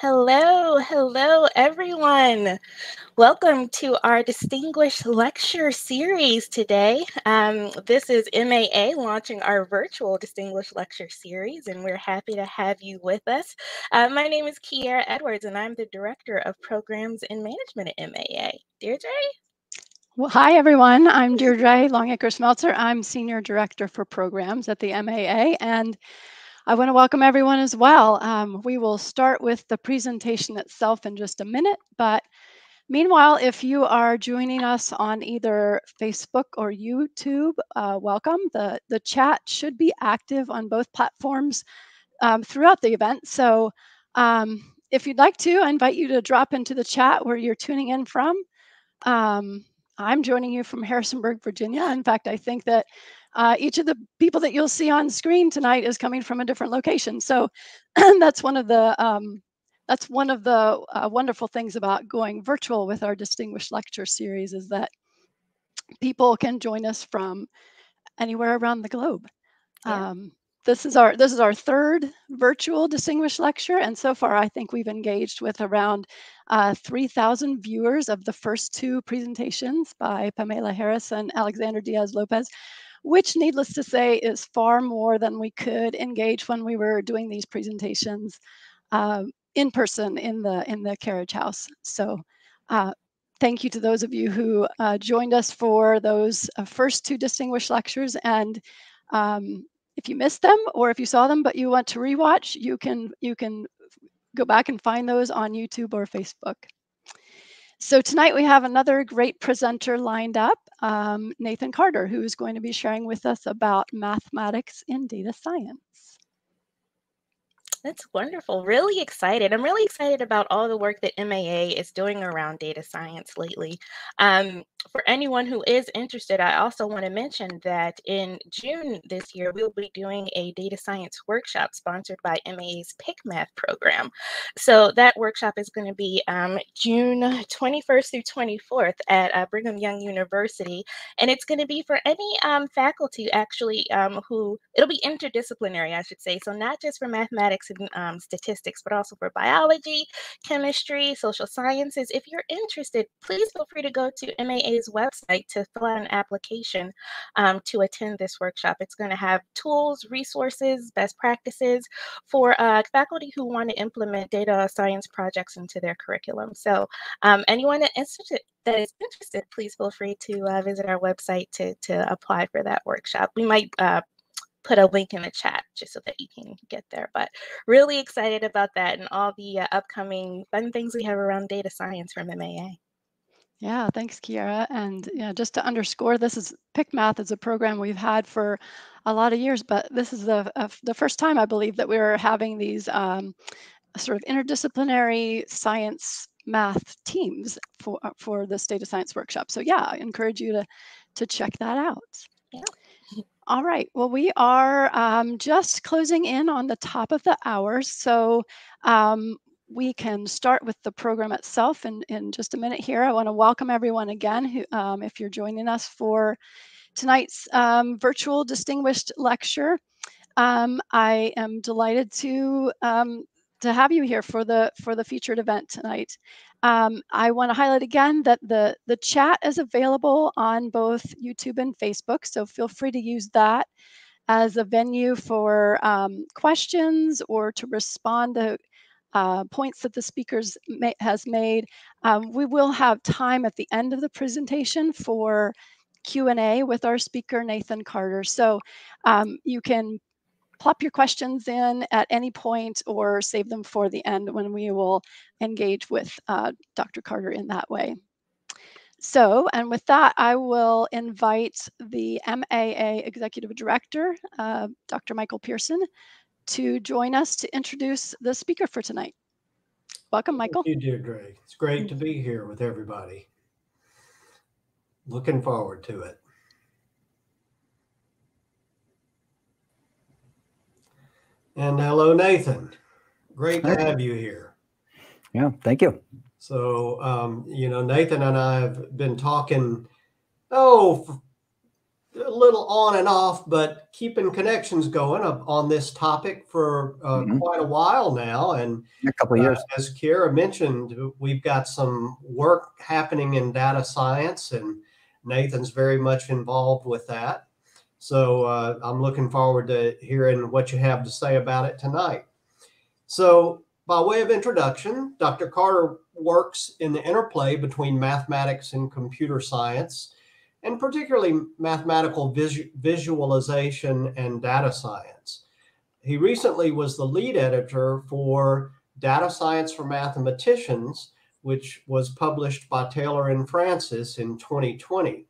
Hello, hello, everyone. Welcome to our distinguished lecture series today. Um, this is MAA launching our virtual distinguished lecture series, and we're happy to have you with us. Uh, my name is Kiera Edwards, and I'm the Director of Programs and Management at MAA. Deirdre? Well, hi, everyone. I'm Deirdre Longacre Smeltzer. I'm Senior Director for Programs at the MAA, and I want to welcome everyone as well. Um, we will start with the presentation itself in just a minute, but meanwhile, if you are joining us on either Facebook or YouTube, uh, welcome. The, the chat should be active on both platforms um, throughout the event. So um, if you'd like to, I invite you to drop into the chat where you're tuning in from. Um, I'm joining you from Harrisonburg, Virginia. In fact, I think that uh, each of the people that you'll see on screen tonight is coming from a different location. So that's one of the um, that's one of the uh, wonderful things about going virtual with our distinguished lecture series is that people can join us from anywhere around the globe. Yeah. Um, this is our this is our third virtual distinguished lecture, and so far I think we've engaged with around uh, 3,000 viewers of the first two presentations by Pamela Harris and Alexander Diaz Lopez which needless to say is far more than we could engage when we were doing these presentations uh, in person in the in the carriage house. So uh, thank you to those of you who uh, joined us for those uh, first two distinguished lectures. And um, if you missed them or if you saw them but you want to rewatch, you can you can go back and find those on YouTube or Facebook. So tonight we have another great presenter lined up, um, Nathan Carter, who is going to be sharing with us about mathematics in data science. That's wonderful. Really excited. I'm really excited about all the work that MAA is doing around data science lately. Um, for anyone who is interested, I also want to mention that in June this year, we'll be doing a data science workshop sponsored by MAA's PicMath program. So that workshop is going to be um, June 21st through 24th at uh, Brigham Young University. And it's going to be for any um, faculty actually um, who, it'll be interdisciplinary, I should say. So not just for mathematics and um, statistics, but also for biology, chemistry, social sciences. If you're interested, please feel free to go to Website to fill out an application um, to attend this workshop. It's going to have tools, resources, best practices for uh, faculty who want to implement data science projects into their curriculum. So um, anyone that is interested, that is interested, please feel free to uh, visit our website to, to apply for that workshop. We might uh, put a link in the chat just so that you can get there. But really excited about that and all the uh, upcoming fun things we have around data science from MAA. Yeah, thanks, Kiera. And yeah, just to underscore, this is PicMath is a program we've had for a lot of years, but this is the uh, the first time I believe that we're having these um, sort of interdisciplinary science math teams for uh, for this data science workshop. So yeah, I encourage you to to check that out. Yeah. All right. Well, we are um, just closing in on the top of the hour. So um, we can start with the program itself in, in just a minute here. I want to welcome everyone again who, um, if you're joining us for tonight's um, virtual distinguished lecture. Um, I am delighted to um, to have you here for the for the featured event tonight. Um, I want to highlight again that the, the chat is available on both YouTube and Facebook, so feel free to use that as a venue for um, questions or to respond to uh, points that the speakers may, has made. Um, we will have time at the end of the presentation for Q&A with our speaker, Nathan Carter. So um, you can plop your questions in at any point or save them for the end when we will engage with uh, Dr. Carter in that way. So, and with that, I will invite the MAA Executive Director, uh, Dr. Michael Pearson, to join us to introduce the speaker for tonight. Welcome, Michael. Thank you, Deirdre. It's great to be here with everybody. Looking forward to it. And hello, Nathan. Great to have you here. Yeah, thank you. So, um, you know, Nathan and I have been talking, oh, a little on and off, but keeping connections going on this topic for uh, mm-hmm. quite a while now. And a couple years. Uh, as Kiera mentioned, we've got some work happening in data science, and Nathan's very much involved with that. So uh, I'm looking forward to hearing what you have to say about it tonight. So, by way of introduction, Dr. Carter works in the interplay between mathematics and computer science and particularly mathematical visualization and data science. He recently was the lead editor for Data Science for Mathematicians, which was published by Taylor and Francis in 2020.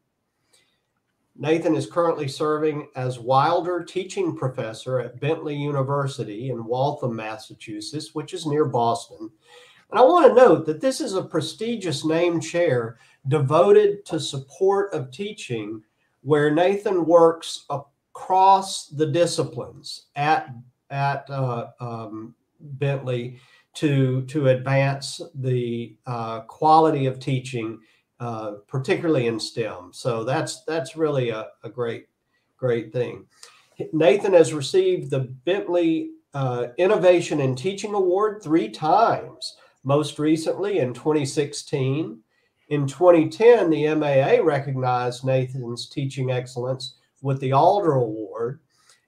Nathan is currently serving as Wilder Teaching Professor at Bentley University in Waltham, Massachusetts, which is near Boston. And I want to note that this is a prestigious named chair devoted to support of teaching, where Nathan works across the disciplines at at uh, um, Bentley to to advance the uh, quality of teaching, uh, particularly in STEM. So that's that's really a, a great great thing. Nathan has received the Bentley uh, Innovation in Teaching Award three times. Most recently in 2016 in 2010, the MAA recognized Nathan's teaching excellence with the Alder Award.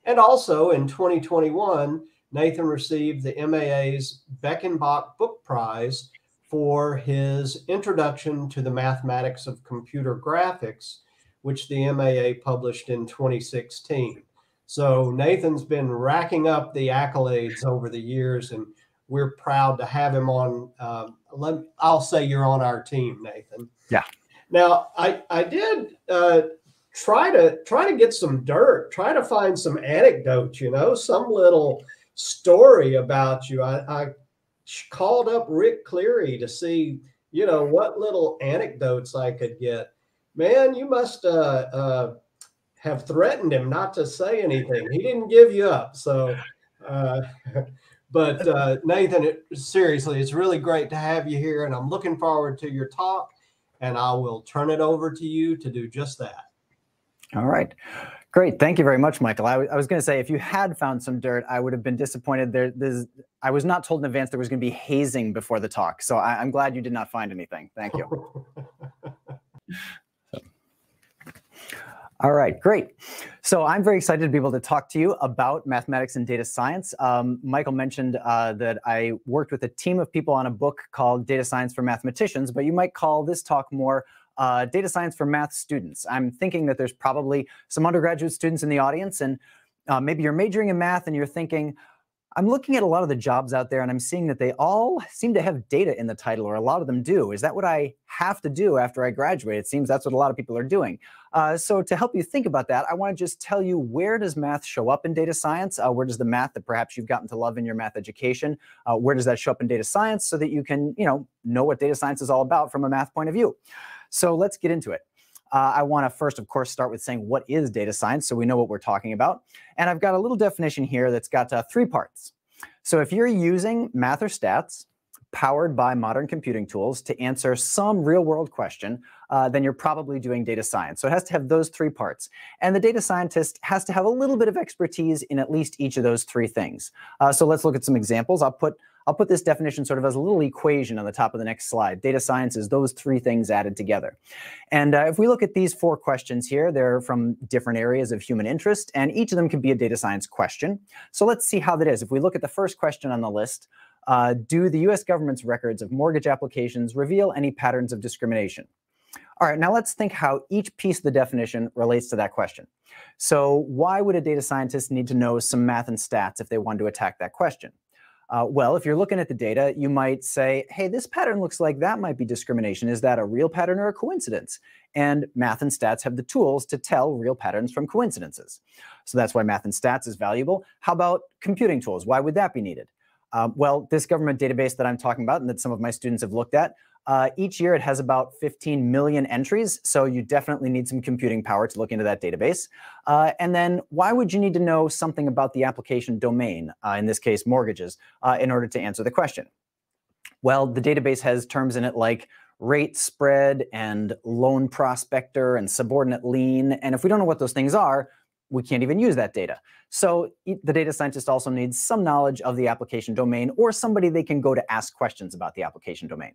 And also in 2021, Nathan received the MAA's Beckenbach Book Prize for his Introduction to the Mathematics of Computer Graphics, which the MAA published in 2016. So Nathan's been racking up the accolades over the years, and we're proud to have him on. Um, let, I'll say you're on our team, Nathan. Yeah. Now, I I did uh, try to try to get some dirt, try to find some anecdotes. You know, some little story about you. I, I called up Rick Cleary to see, you know, what little anecdotes I could get. Man, you must uh, uh, have threatened him not to say anything. He didn't give you up, so. But uh, Nathan, it, seriously, it's really great to have you here, and I'm looking forward to your talk. And I will turn it over to you to do just that. All right. Great. Thank you very much, Michael. I, I was going to say, if you had found some dirt, I would have been disappointed. There, I was not told in advance there was going to be hazing before the talk. So I, I'm glad you did not find anything. Thank you. All right, great. So I'm very excited to be able to talk to you about mathematics and data science. Um, Michael mentioned uh, that I worked with a team of people on a book called Data Science for Mathematicians, but you might call this talk more uh, data science for math students. I'm thinking that there's probably some undergraduate students in the audience, and uh, maybe you're majoring in math and you're thinking, I'm looking at a lot of the jobs out there and I'm seeing that they all seem to have data in the title, or a lot of them do. Is that what I have to do after I graduate? It seems that's what a lot of people are doing. Uh, so to help you think about that, I want to just tell you where does math show up in data science? Uh, where does the math that perhaps you've gotten to love in your math education, uh, where does that show up in data science so that you can, you know, know what data science is all about from a math point of view? So let's get into it. Uh, I want to first, of course, start with saying what is data science so we know what we're talking about. And I've got a little definition here that's got uh, three parts. So if you're using math or stats powered by modern computing tools to answer some real world question, uh, then you're probably doing data science. So it has to have those three parts. And the data scientist has to have a little bit of expertise in at least each of those three things. Uh, so let's look at some examples. I'll put I'll put this definition sort of as a little equation on the top of the next slide. Data science is those three things added together. And uh, if we look at these four questions here, they're from different areas of human interest, and each of them can be a data science question. So let's see how that is. If we look at the first question on the list, uh, do the US government's records of mortgage applications reveal any patterns of discrimination? All right, now let's think how each piece of the definition relates to that question. So why would a data scientist need to know some math and stats if they wanted to attack that question? Uh, well, if you're looking at the data, you might say, hey, this pattern looks like that might be discrimination. Is that a real pattern or a coincidence? And math and stats have the tools to tell real patterns from coincidences. So that's why math and stats is valuable. How about computing tools? Why would that be needed? Um, well, this government database that I'm talking about and that some of my students have looked at uh, each year, it has about 15 million entries, so you definitely need some computing power to look into that database. Uh, and then why would you need to know something about the application domain, uh, in this case, mortgages, uh, in order to answer the question? Well, the database has terms in it like rate spread and loan prospector and subordinate lien. And if we don't know what those things are, we can't even use that data. So the data scientist also needs some knowledge of the application domain or somebody they can go to ask questions about the application domain.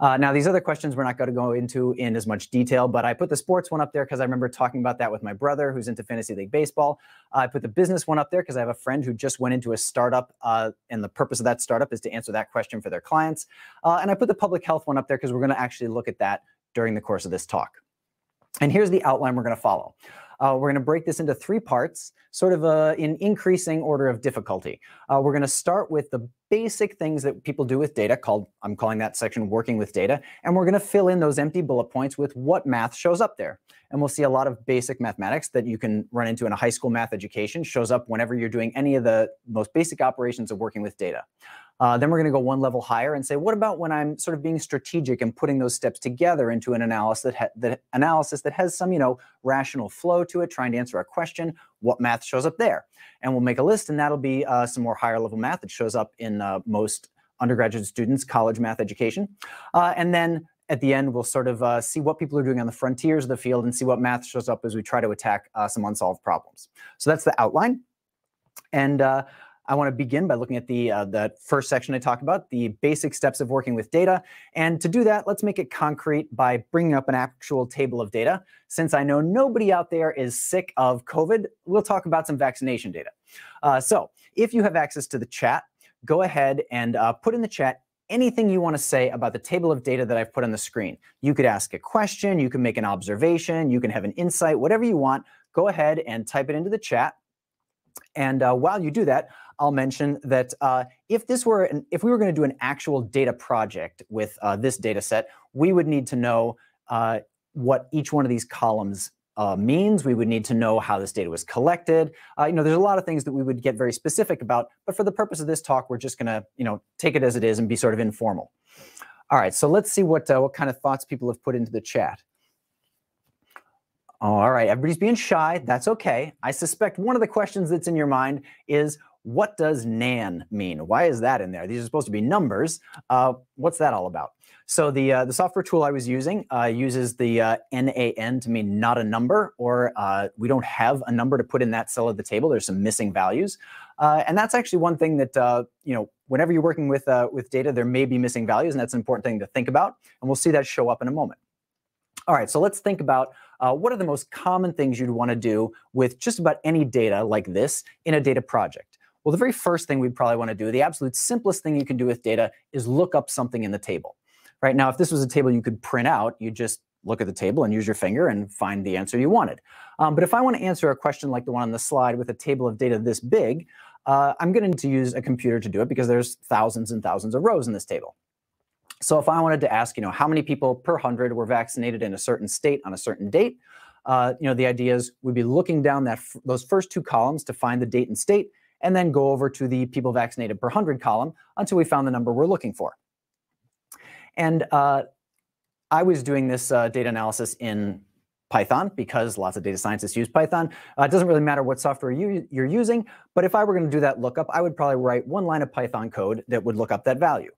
Uh, now, these other questions we're not going to go into in as much detail, but I put the sports one up there because I remember talking about that with my brother who's into fantasy league baseball. Uh, I put the business one up there because I have a friend who just went into a startup, uh, and the purpose of that startup is to answer that question for their clients. Uh, and I put the public health one up there because we're going to actually look at that during the course of this talk. And here's the outline we're going to follow. Uh, we're going to break this into three parts, sort of uh, in increasing order of difficulty. Uh, we're going to start with the basic things that people do with data, called I'm calling that section working with data, and we're going to fill in those empty bullet points with what math shows up there. And we'll see a lot of basic mathematics that you can run into in a high school math education shows up whenever you're doing any of the most basic operations of working with data. Uh, then we're going to go one level higher and say, what about when I'm sort of being strategic and putting those steps together into an analysis that, that analysis that has some, you know, rational flow to it, trying to answer a question, what math shows up there? And we'll make a list, and that'll be uh, some more higher level math that shows up in uh, most undergraduate students' college math education. Uh, and then at the end, we'll sort of uh, see what people are doing on the frontiers of the field and see what math shows up as we try to attack uh, some unsolved problems. So that's the outline. And uh, I want to begin by looking at the, uh, the first section I talked about, the basic steps of working with data. And to do that, let's make it concrete by bringing up an actual table of data. Since I know nobody out there is sick of COVID, we'll talk about some vaccination data. Uh, so if you have access to the chat, go ahead and uh, put in the chat anything you want to say about the table of data that I've put on the screen. You could ask a question, you can make an observation, you can have an insight, whatever you want. Go ahead and type it into the chat. And uh, while you do that, I'll mention that uh, if this were, an, if we were going to do an actual data project with uh, this data set, we would need to know uh, what each one of these columns uh, means. We would need to know how this data was collected. Uh, you know, there's a lot of things that we would get very specific about, but for the purpose of this talk, we're just going to, you know, take it as it is and be sort of informal. All right, so let's see what uh, what kind of thoughts people have put into the chat. All right, everybody's being shy. That's okay. I suspect one of the questions that's in your mind is what does NaN mean? Why is that in there? These are supposed to be numbers. Uh, what's that all about? So the uh, the software tool I was using uh, uses the uh, NaN to mean not a number, or uh, we don't have a number to put in that cell of the table. There's some missing values, uh, and that's actually one thing that you know whenever you're working with with data, there may be missing values, and that's an important thing to think about. And we'll see that show up in a moment. All right, so let's think about uh, what are the most common things you'd want to do with just about any data like this in a data project. Well, the very first thing we'd probably want to do, the absolute simplest thing you can do with data is look up something in the table. Right now, if this was a table you could print out, you just look at the table and use your finger and find the answer you wanted. Um, but if I want to answer a question like the one on the slide with a table of data this big, uh, I'm going to use a computer to do it because there's thousands and thousands of rows in this table. So if I wanted to ask, you know, how many people per hundred were vaccinated in a certain state on a certain date, uh, you know, the idea is we'd be looking down that those first two columns to find the date and state, and then go over to the people vaccinated per 100 column until we found the number we're looking for. And uh, I was doing this uh, data analysis in Python because lots of data scientists use Python. Uh, it doesn't really matter what software you, you're using, but if I were going to do that lookup, I would probably write one line of Python code that would look up that value.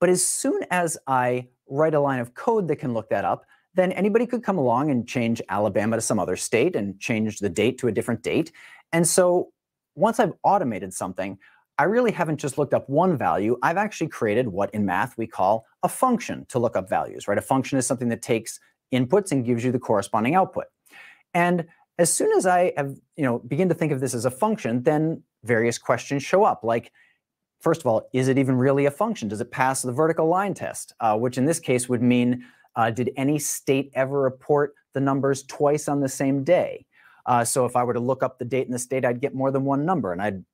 But as soon as I write a line of code that can look that up, then anybody could come along and change Alabama to some other state and change the date to a different date. And so once I've automated something, I really haven't just looked up one value. I've actually created what in math we call a function to look up values, right? A function is something that takes inputs and gives you the corresponding output. And as soon as I have, you know, begin to think of this as a function, then various questions show up. Like, first of all, is it even really a function? Does it pass the vertical line test? Uh, which in this case would mean, uh, did any state ever report the numbers twice on the same day? Uh, so if I were to look up the date and the state, I'd get more than one number, and I'd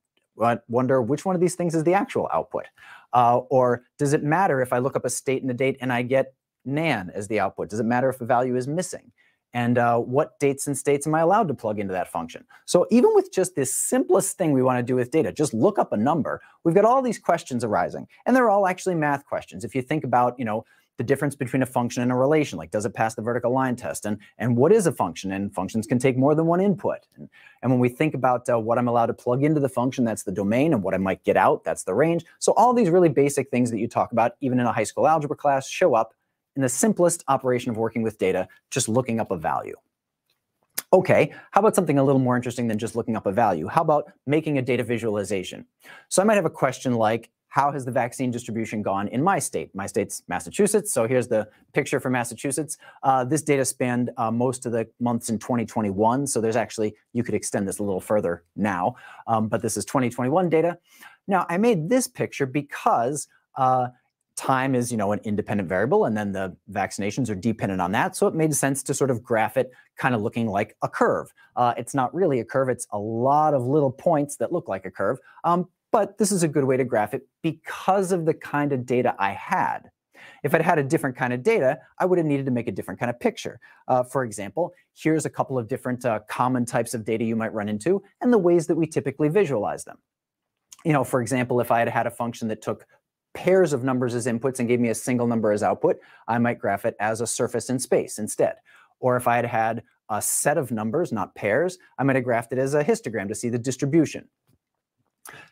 wonder which one of these things is the actual output. Uh, or does it matter if I look up a state and a date and I get NaN as the output? Does it matter if a value is missing? And uh, what dates and states am I allowed to plug into that function? So even with just this simplest thing we want to do with data, just look up a number, we've got all these questions arising. And they're all actually math questions. If you think about, you know, the difference between a function and a relation, like does it pass the vertical line test, and, and what is a function, and functions can take more than one input. And, and when we think about uh, what I'm allowed to plug into the function, that's the domain, and what I might get out, that's the range. So all these really basic things that you talk about, even in a high school algebra class, show up in the simplest operation of working with data, just looking up a value. Okay, how about something a little more interesting than just looking up a value? How about making a data visualization? So I might have a question like, how has the vaccine distribution gone in my state? My state's Massachusetts, so here's the picture for Massachusetts. Uh, this data spanned uh, most of the months in 2021, so there's actually, you could extend this a little further now, um, but this is 2021 data. Now, I made this picture because uh, time is you know an independent variable and then the vaccinations are dependent on that so it made sense to sort of graph it kind of looking like a curve uh, it's not really a curve it's a lot of little points that look like a curve um, but this is a good way to graph it because of the kind of data i had if I'd had a different kind of data, I would have needed to make a different kind of picture. Uh, for example, here's a couple of different uh, common types of data you might run into and the ways that we typically visualize them. You know, for example, if I had had a function that took pairs of numbers as inputs and gave me a single number as output, I might graph it as a surface in space instead. Or if I had had a set of numbers, not pairs, I might have graphed it as a histogram to see the distribution.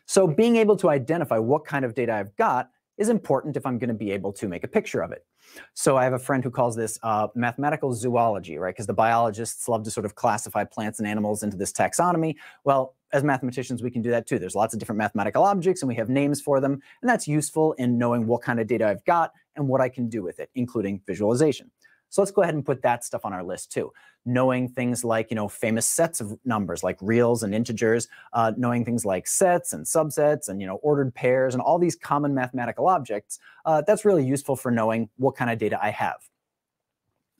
So being able to identify what kind of data I've got is important if I'm going to be able to make a picture of it. So I have a friend who calls this uh, mathematical zoology, right? Because the biologists love to sort of classify plants and animals into this taxonomy. Well, as mathematicians, we can do that too. There's lots of different mathematical objects and we have names for them. And that's useful in knowing what kind of data I've got and what I can do with it, including visualization. So let's go ahead and put that stuff on our list too. Knowing things like, you know, famous sets of numbers like reals and integers, uh, knowing things like sets and subsets and, you know, ordered pairs and all these common mathematical objects, uh, that's really useful for knowing what kind of data I have.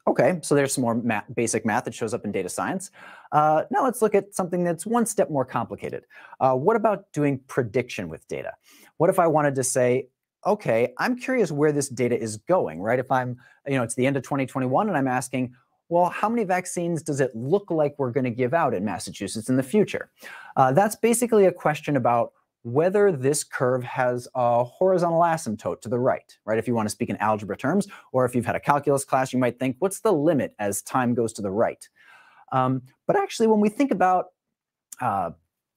Okay, so there's some more math, basic math that shows up in data science. Uh, now let's look at something that's one step more complicated. Uh, what about doing prediction with data? What if I wanted to say, okay, I'm curious where this data is going, right? If I'm, you know, it's the end of 2021 and I'm asking, well, how many vaccines does it look like we're going to give out in Massachusetts in the future? Uh, that's basically a question about whether this curve has a horizontal asymptote to the right, right? If you want to speak in algebra terms, or if you've had a calculus class, you might think, what's the limit as time goes to the right? Um, but actually, when we think about uh,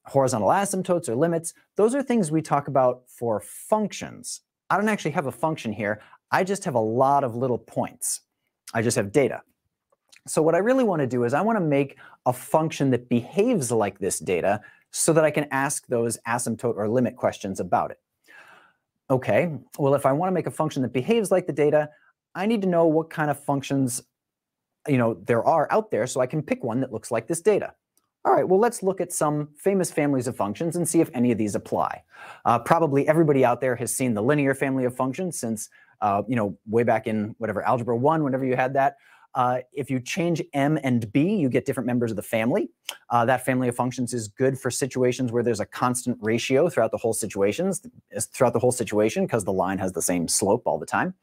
horizontal asymptotes or limits, those are things we talk about for functions. I don't actually have a function here. I just have a lot of little points. I just have data. So what I really want to do is I want to make a function that behaves like this data so that I can ask those asymptote or limit questions about it. Okay, well, if I want to make a function that behaves like the data, I need to know what kind of functions you know, there are out there so I can pick one that looks like this data. All right, well, let's look at some famous families of functions and see if any of these apply. Uh, probably everybody out there has seen the linear family of functions since, uh, you know, way back in whatever, Algebra 1, whenever you had that. Uh, if you change m and b, you get different members of the family. Uh, that family of functions is good for situations where there's a constant ratio throughout the whole situations, throughout the whole situation, because the line has the same slope all the time.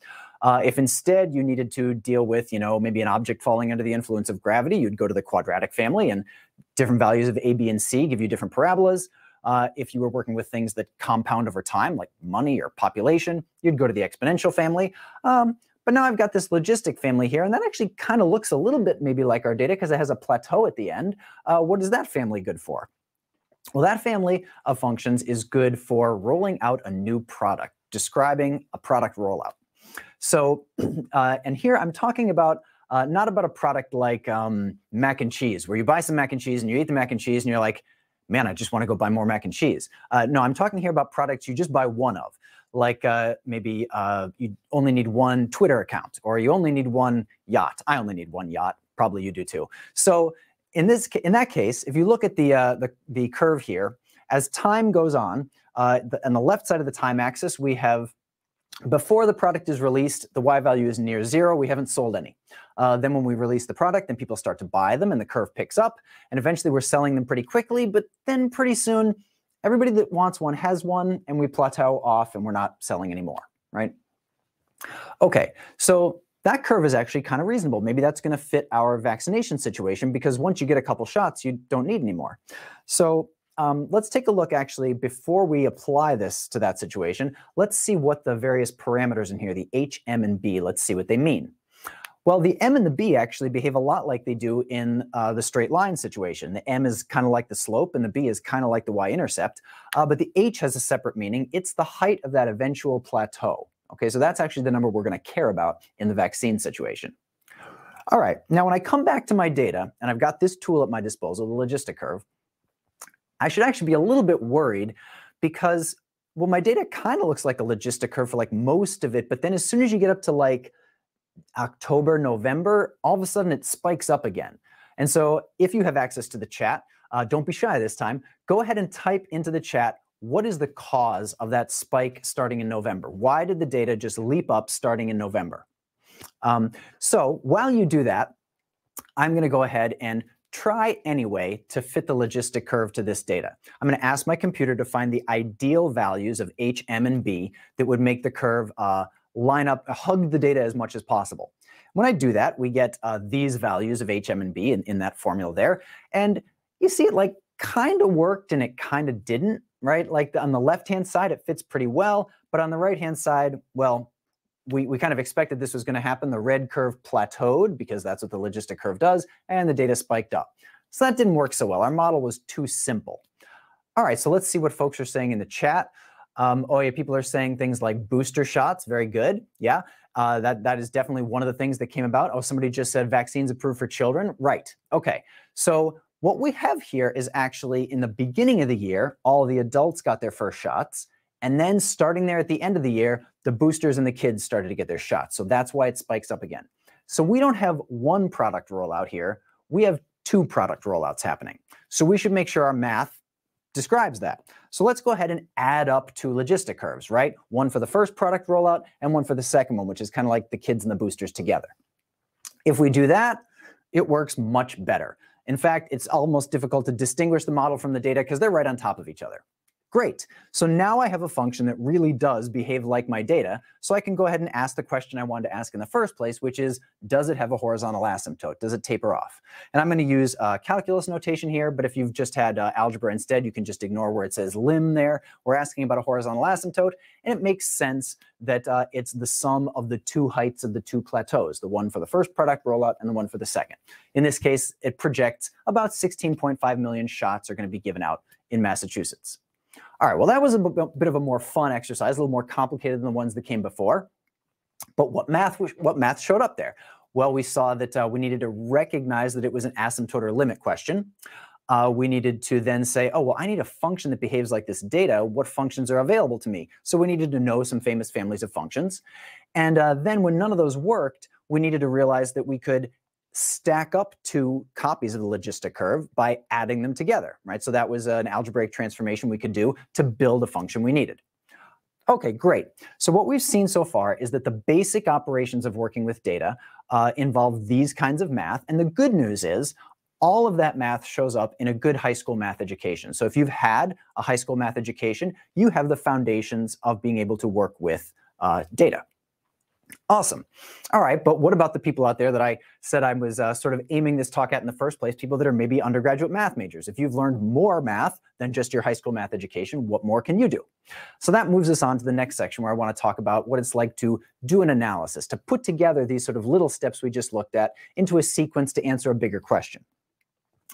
Uh, if instead you needed to deal with, you know, maybe an object falling under the influence of gravity, you'd go to the quadratic family, and different values of a, b, and c give you different parabolas. Uh, if you were working with things that compound over time, like money or population, you'd go to the exponential family. Um, but now I've got this logistic family here, and that actually kind of looks a little bit maybe like our data because it has a plateau at the end. Uh, what is that family good for? Well, that family of functions is good for rolling out a new product, describing a product rollout. So, uh, and here I'm talking about uh, not about a product like um, mac and cheese, where you buy some mac and cheese and you eat the mac and cheese and you're like, man, I just want to go buy more mac and cheese. Uh, no, I'm talking here about products you just buy one of like uh, maybe uh, you only need one Twitter account or you only need one yacht. I only need one yacht. Probably you do too. So in this in that case, if you look at the uh, the, the curve here, as time goes on, uh, the, on the left side of the time axis, we have before the product is released, the Y value is near zero. We haven't sold any. Uh, then when we release the product, then people start to buy them and the curve picks up. And eventually we're selling them pretty quickly, but then pretty soon everybody that wants one has one and we plateau off and we're not selling anymore, right? Okay, so that curve is actually kind of reasonable. Maybe that's going to fit our vaccination situation because once you get a couple shots, you don't need any more. So um, let's take a look actually before we apply this to that situation. Let's see what the various parameters in here, the H, M, and B, let's see what they mean. Well, the m and the b actually behave a lot like they do in uh, the straight line situation. The m is kind of like the slope and the b is kind of like the y-intercept, uh, but the h has a separate meaning. It's the height of that eventual plateau, Okay, so that's actually the number we're going to care about in the vaccine situation. All right, now when I come back to my data and I've got this tool at my disposal, the logistic curve, I should actually be a little bit worried because, well, my data kind of looks like a logistic curve for like most of it, but then as soon as you get up to like October, November, all of a sudden it spikes up again. And so if you have access to the chat, uh, don't be shy this time. Go ahead and type into the chat what is the cause of that spike starting in November? Why did the data just leap up starting in November? Um, so while you do that, I'm going to go ahead and try anyway to fit the logistic curve to this data. I'm going to ask my computer to find the ideal values of h, m, and b that would make the curve uh, line up, hug the data as much as possible. When I do that, we get uh, these values of h, m, and b in, in that formula there. And you see it like kind of worked and it kind of didn't, right? Like the, on the left-hand side, it fits pretty well, but on the right-hand side, well, we, we kind of expected this was going to happen. The red curve plateaued because that's what the logistic curve does, and the data spiked up. So that didn't work so well. Our model was too simple. All right, so let's see what folks are saying in the chat. Um, oh yeah, people are saying things like booster shots. Very good. Yeah, uh, that that is definitely one of the things that came about. Oh, somebody just said vaccines approved for children. Right. Okay. So what we have here is actually in the beginning of the year, all the adults got their first shots. And then starting there at the end of the year, the boosters and the kids started to get their shots. So that's why it spikes up again. So we don't have one product rollout here. We have two product rollouts happening. So we should make sure our math describes that. So let's go ahead and add up two logistic curves, right? One for the first product rollout and one for the second one, which is kind of like the kids and the boosters together. If we do that, it works much better. In fact, it's almost difficult to distinguish the model from the data because they're right on top of each other. Great. So now I have a function that really does behave like my data. So I can go ahead and ask the question I wanted to ask in the first place, which is, does it have a horizontal asymptote? Does it taper off? And I'm going to use uh, calculus notation here, but if you've just had uh, algebra instead, you can just ignore where it says lim there. We're asking about a horizontal asymptote, and it makes sense that uh, it's the sum of the two heights of the two plateaus, the one for the first product rollout and the one for the second. In this case, it projects about 16.5 million shots are going to be given out in Massachusetts. All right, well, that was a bit of a more fun exercise, a little more complicated than the ones that came before. But what math, what math showed up there? Well, we saw that uh, we needed to recognize that it was an asymptote or limit question. Uh, we needed to then say, oh, well, I need a function that behaves like this data. What functions are available to me? So we needed to know some famous families of functions. And uh, then when none of those worked, we needed to realize that we could stack up two copies of the logistic curve by adding them together, right? So that was an algebraic transformation we could do to build a function we needed. Okay, great. So what we've seen so far is that the basic operations of working with data uh, involve these kinds of math. And the good news is all of that math shows up in a good high school math education. So if you've had a high school math education, you have the foundations of being able to work with uh, data. Awesome. All right, but what about the people out there that I said I was uh, sort of aiming this talk at in the first place, people that are maybe undergraduate math majors? If you've learned more math than just your high school math education, what more can you do? So that moves us on to the next section where I want to talk about what it's like to do an analysis, to put together these sort of little steps we just looked at into a sequence to answer a bigger question.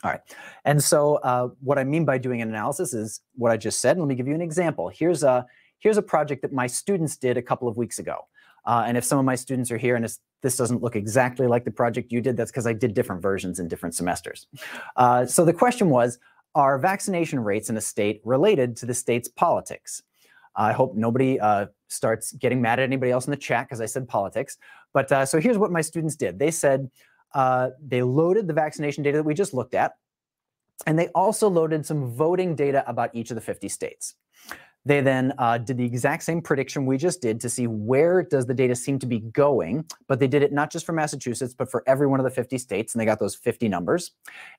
All right, and so uh, what I mean by doing an analysis is what I just said. Let me give you an example. Here's a, here's a project that my students did a couple of weeks ago. Uh, and if some of my students are here and this doesn't look exactly like the project you did, that's because I did different versions in different semesters. Uh, so the question was, are vaccination rates in a state related to the state's politics? I hope nobody uh, starts getting mad at anybody else in the chat because I said politics. But uh, so here's what my students did. They said uh, they loaded the vaccination data that we just looked at, and they also loaded some voting data about each of the 50 states. They then uh, did the exact same prediction we just did to see where does the data seem to be going, but they did it not just for Massachusetts, but for every one of the 50 states, and they got those 50 numbers.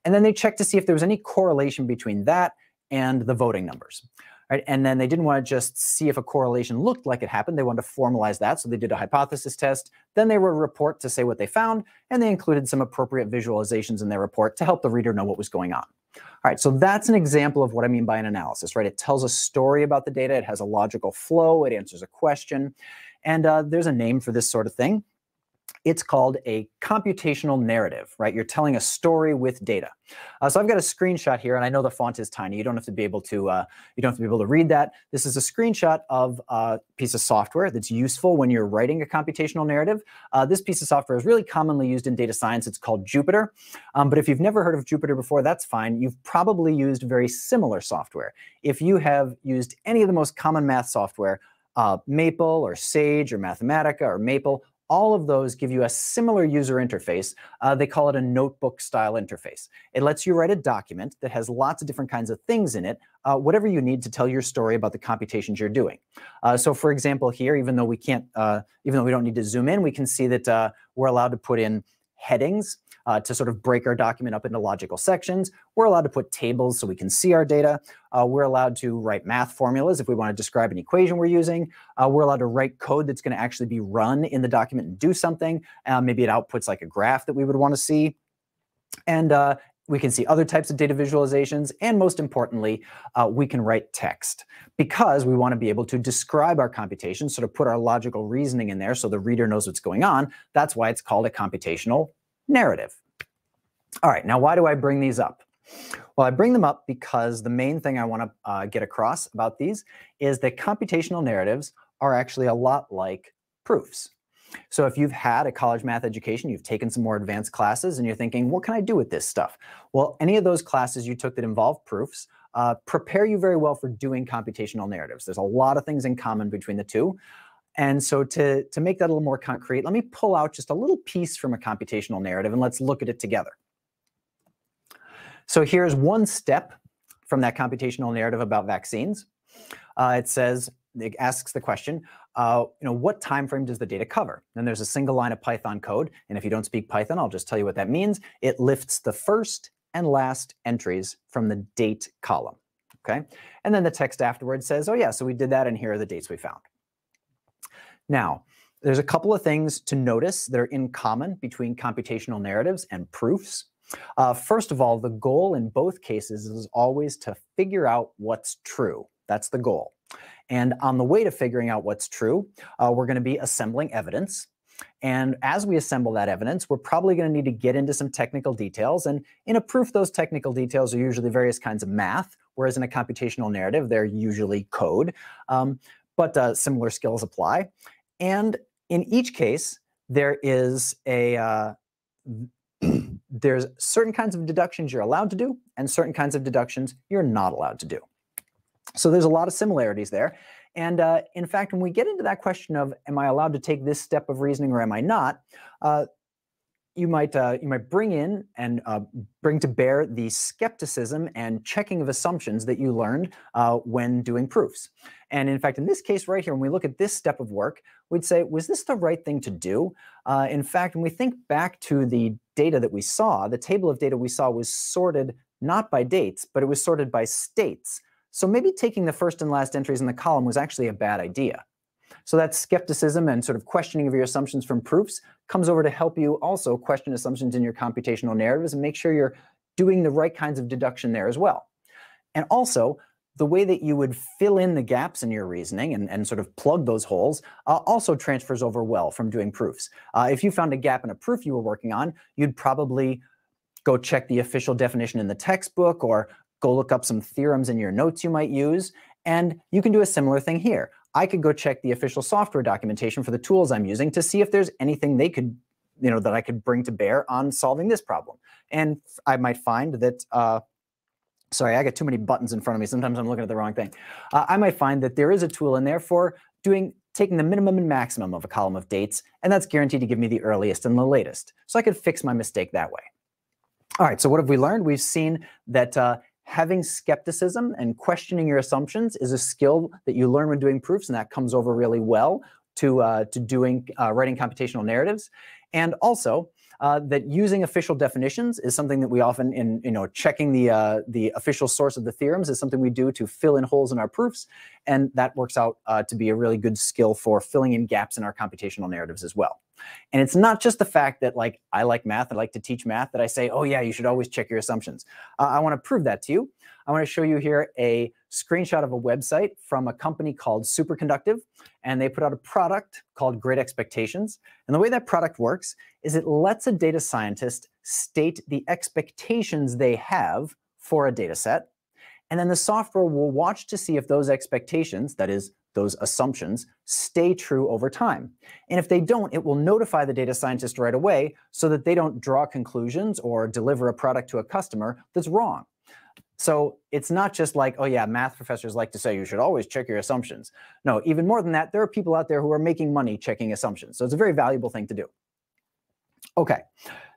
And then they checked to see if there was any correlation between that and the voting numbers. Right? And then they didn't want to just see if a correlation looked like it happened. They wanted to formalize that. So they did a hypothesis test. Then they wrote a report to say what they found, and they included some appropriate visualizations in their report to help the reader know what was going on. All right, so that's an example of what I mean by an analysis, right? It tells a story about the data, it has a logical flow, it answers a question, and uh, there's a name for this sort of thing. It's called a computational narrative, right? You're telling a story with data. Uh, so I've got a screenshot here, and I know the font is tiny. You don't have to be able to uh, you don't have to be able to read that. This is a screenshot of a piece of software that's useful when you're writing a computational narrative. Uh, this piece of software is really commonly used in data science. It's called Jupyter. Um, but if you've never heard of Jupyter before, that's fine. You've probably used very similar software. If you have used any of the most common math software, uh, Maple or Sage or Mathematica or Maple, all of those give you a similar user interface. Uh, they call it a notebook style interface. It lets you write a document that has lots of different kinds of things in it, uh, whatever you need to tell your story about the computations you're doing. Uh, so for example, here, even though we can't, uh, even though we don't need to zoom in, we can see that uh, we're allowed to put in headings uh, to sort of break our document up into logical sections. We're allowed to put tables so we can see our data. Uh, we're allowed to write math formulas if we want to describe an equation we're using. Uh, we're allowed to write code that's going to actually be run in the document and do something. Uh, maybe it outputs like a graph that we would want to see. And uh, we can see other types of data visualizations, and most importantly, uh, we can write text because we want to be able to describe our computation, sort of put our logical reasoning in there so the reader knows what's going on. That's why it's called a computational narrative. All right, now why do I bring these up? Well, I bring them up because the main thing I want to uh, get across about these is that computational narratives are actually a lot like proofs. So if you've had a college math education, you've taken some more advanced classes, and you're thinking, what can I do with this stuff? Well, any of those classes you took that involve proofs uh, prepare you very well for doing computational narratives. There's a lot of things in common between the two. And so to, to make that a little more concrete, let me pull out just a little piece from a computational narrative and let's look at it together. So here's one step from that computational narrative about vaccines. Uh, it says, it asks the question, uh, you know, what time frame does the data cover? And there's a single line of Python code. And if you don't speak Python, I'll just tell you what that means. It lifts the first and last entries from the date column. Okay. And then the text afterwards says, oh, yeah, so we did that, and here are the dates we found. Now, there's a couple of things to notice that are in common between computational narratives and proofs. Uh, first of all, the goal in both cases is always to figure out what's true. That's the goal. And on the way to figuring out what's true, uh, we're going to be assembling evidence. And as we assemble that evidence, we're probably going to need to get into some technical details. And in a proof, those technical details are usually various kinds of math, whereas in a computational narrative, they're usually code. Um, but uh, similar skills apply. And in each case, there is a uh, there's certain kinds of deductions you're allowed to do and certain kinds of deductions you're not allowed to do. So there's a lot of similarities there. And uh, in fact, when we get into that question of am I allowed to take this step of reasoning or am I not, uh, you might uh, you might bring in and uh, bring to bear the skepticism and checking of assumptions that you learned uh, when doing proofs. And in fact, in this case right here, when we look at this step of work, we'd say, was this the right thing to do? Uh, in fact, when we think back to the data that we saw, the table of data we saw was sorted not by dates, but it was sorted by states. So maybe taking the first and last entries in the column was actually a bad idea. So that skepticism and sort of questioning of your assumptions from proofs comes over to help you also question assumptions in your computational narratives and make sure you're doing the right kinds of deduction there as well. And also, the way that you would fill in the gaps in your reasoning and, and sort of plug those holes uh, also transfers over well from doing proofs. Uh, if you found a gap in a proof you were working on, you'd probably go check the official definition in the textbook or go look up some theorems in your notes you might use. And you can do a similar thing here. I could go check the official software documentation for the tools I'm using to see if there's anything they could, you know, that I could bring to bear on solving this problem. And I might find that, uh, sorry, I got too many buttons in front of me. Sometimes I'm looking at the wrong thing. Uh, I might find that there is a tool in there for doing taking the minimum and maximum of a column of dates, and that's guaranteed to give me the earliest and the latest. So I could fix my mistake that way. All right, so what have we learned? We've seen that uh, having skepticism and questioning your assumptions is a skill that you learn when doing proofs, and that comes over really well to, uh, to doing uh, writing computational narratives. And also, uh, that using official definitions is something that we often, in you know, checking the uh, the official source of the theorems is something we do to fill in holes in our proofs, and that works out uh, to be a really good skill for filling in gaps in our computational narratives as well. And it's not just the fact that like I like math, I like to teach math, that I say, oh yeah, you should always check your assumptions. Uh, I want to prove that to you. I want to show you here a screenshot of a website from a company called Superconductive, and they put out a product called Great Expectations. And the way that product works is it lets a data scientist state the expectations they have for a data set. And then the software will watch to see if those expectations, that is, those assumptions, stay true over time. And if they don't, it will notify the data scientist right away so that they don't draw conclusions or deliver a product to a customer that's wrong. So it's not just like, oh yeah, math professors like to say you should always check your assumptions. No, even more than that, there are people out there who are making money checking assumptions. So it's a very valuable thing to do. Okay,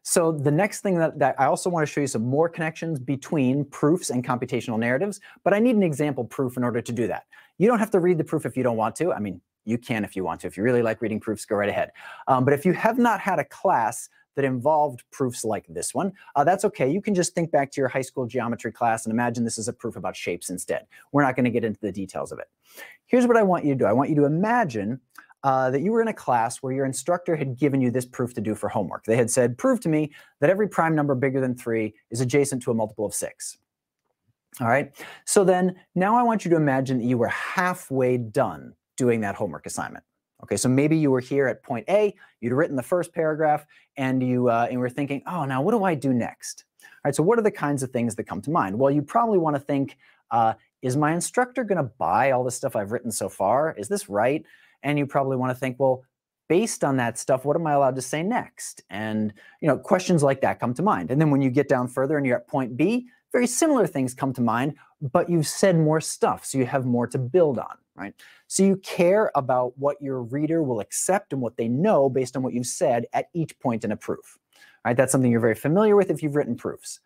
so the next thing that, that I also want to show you some more connections between proofs and computational narratives, but I need an example proof in order to do that. You don't have to read the proof if you don't want to. I mean, you can if you want to. If you really like reading proofs, go right ahead. Um, but if you have not had a class that involved proofs like this one, uh, that's okay. You can just think back to your high school geometry class and imagine this is a proof about shapes instead. We're not going to get into the details of it. Here's what I want you to do. I want you to imagine uh, that you were in a class where your instructor had given you this proof to do for homework. They had said, prove to me that every prime number bigger than three is adjacent to a multiple of six. All right, so then now I want you to imagine that you were halfway done doing that homework assignment. Okay, so maybe you were here at point A, you'd written the first paragraph, and you uh, and were thinking, oh, now what do I do next? All right, so what are the kinds of things that come to mind? Well, you probably want to think, uh, is my instructor going to buy all the stuff I've written so far? Is this right? And you probably want to think, well, based on that stuff, what am I allowed to say next? And you know, questions like that come to mind. And then when you get down further and you're at point B, very similar things come to mind, but you've said more stuff, so you have more to build on right? So you care about what your reader will accept and what they know based on what you've said at each point in a proof, right? That's something you're very familiar with if you've written proofs.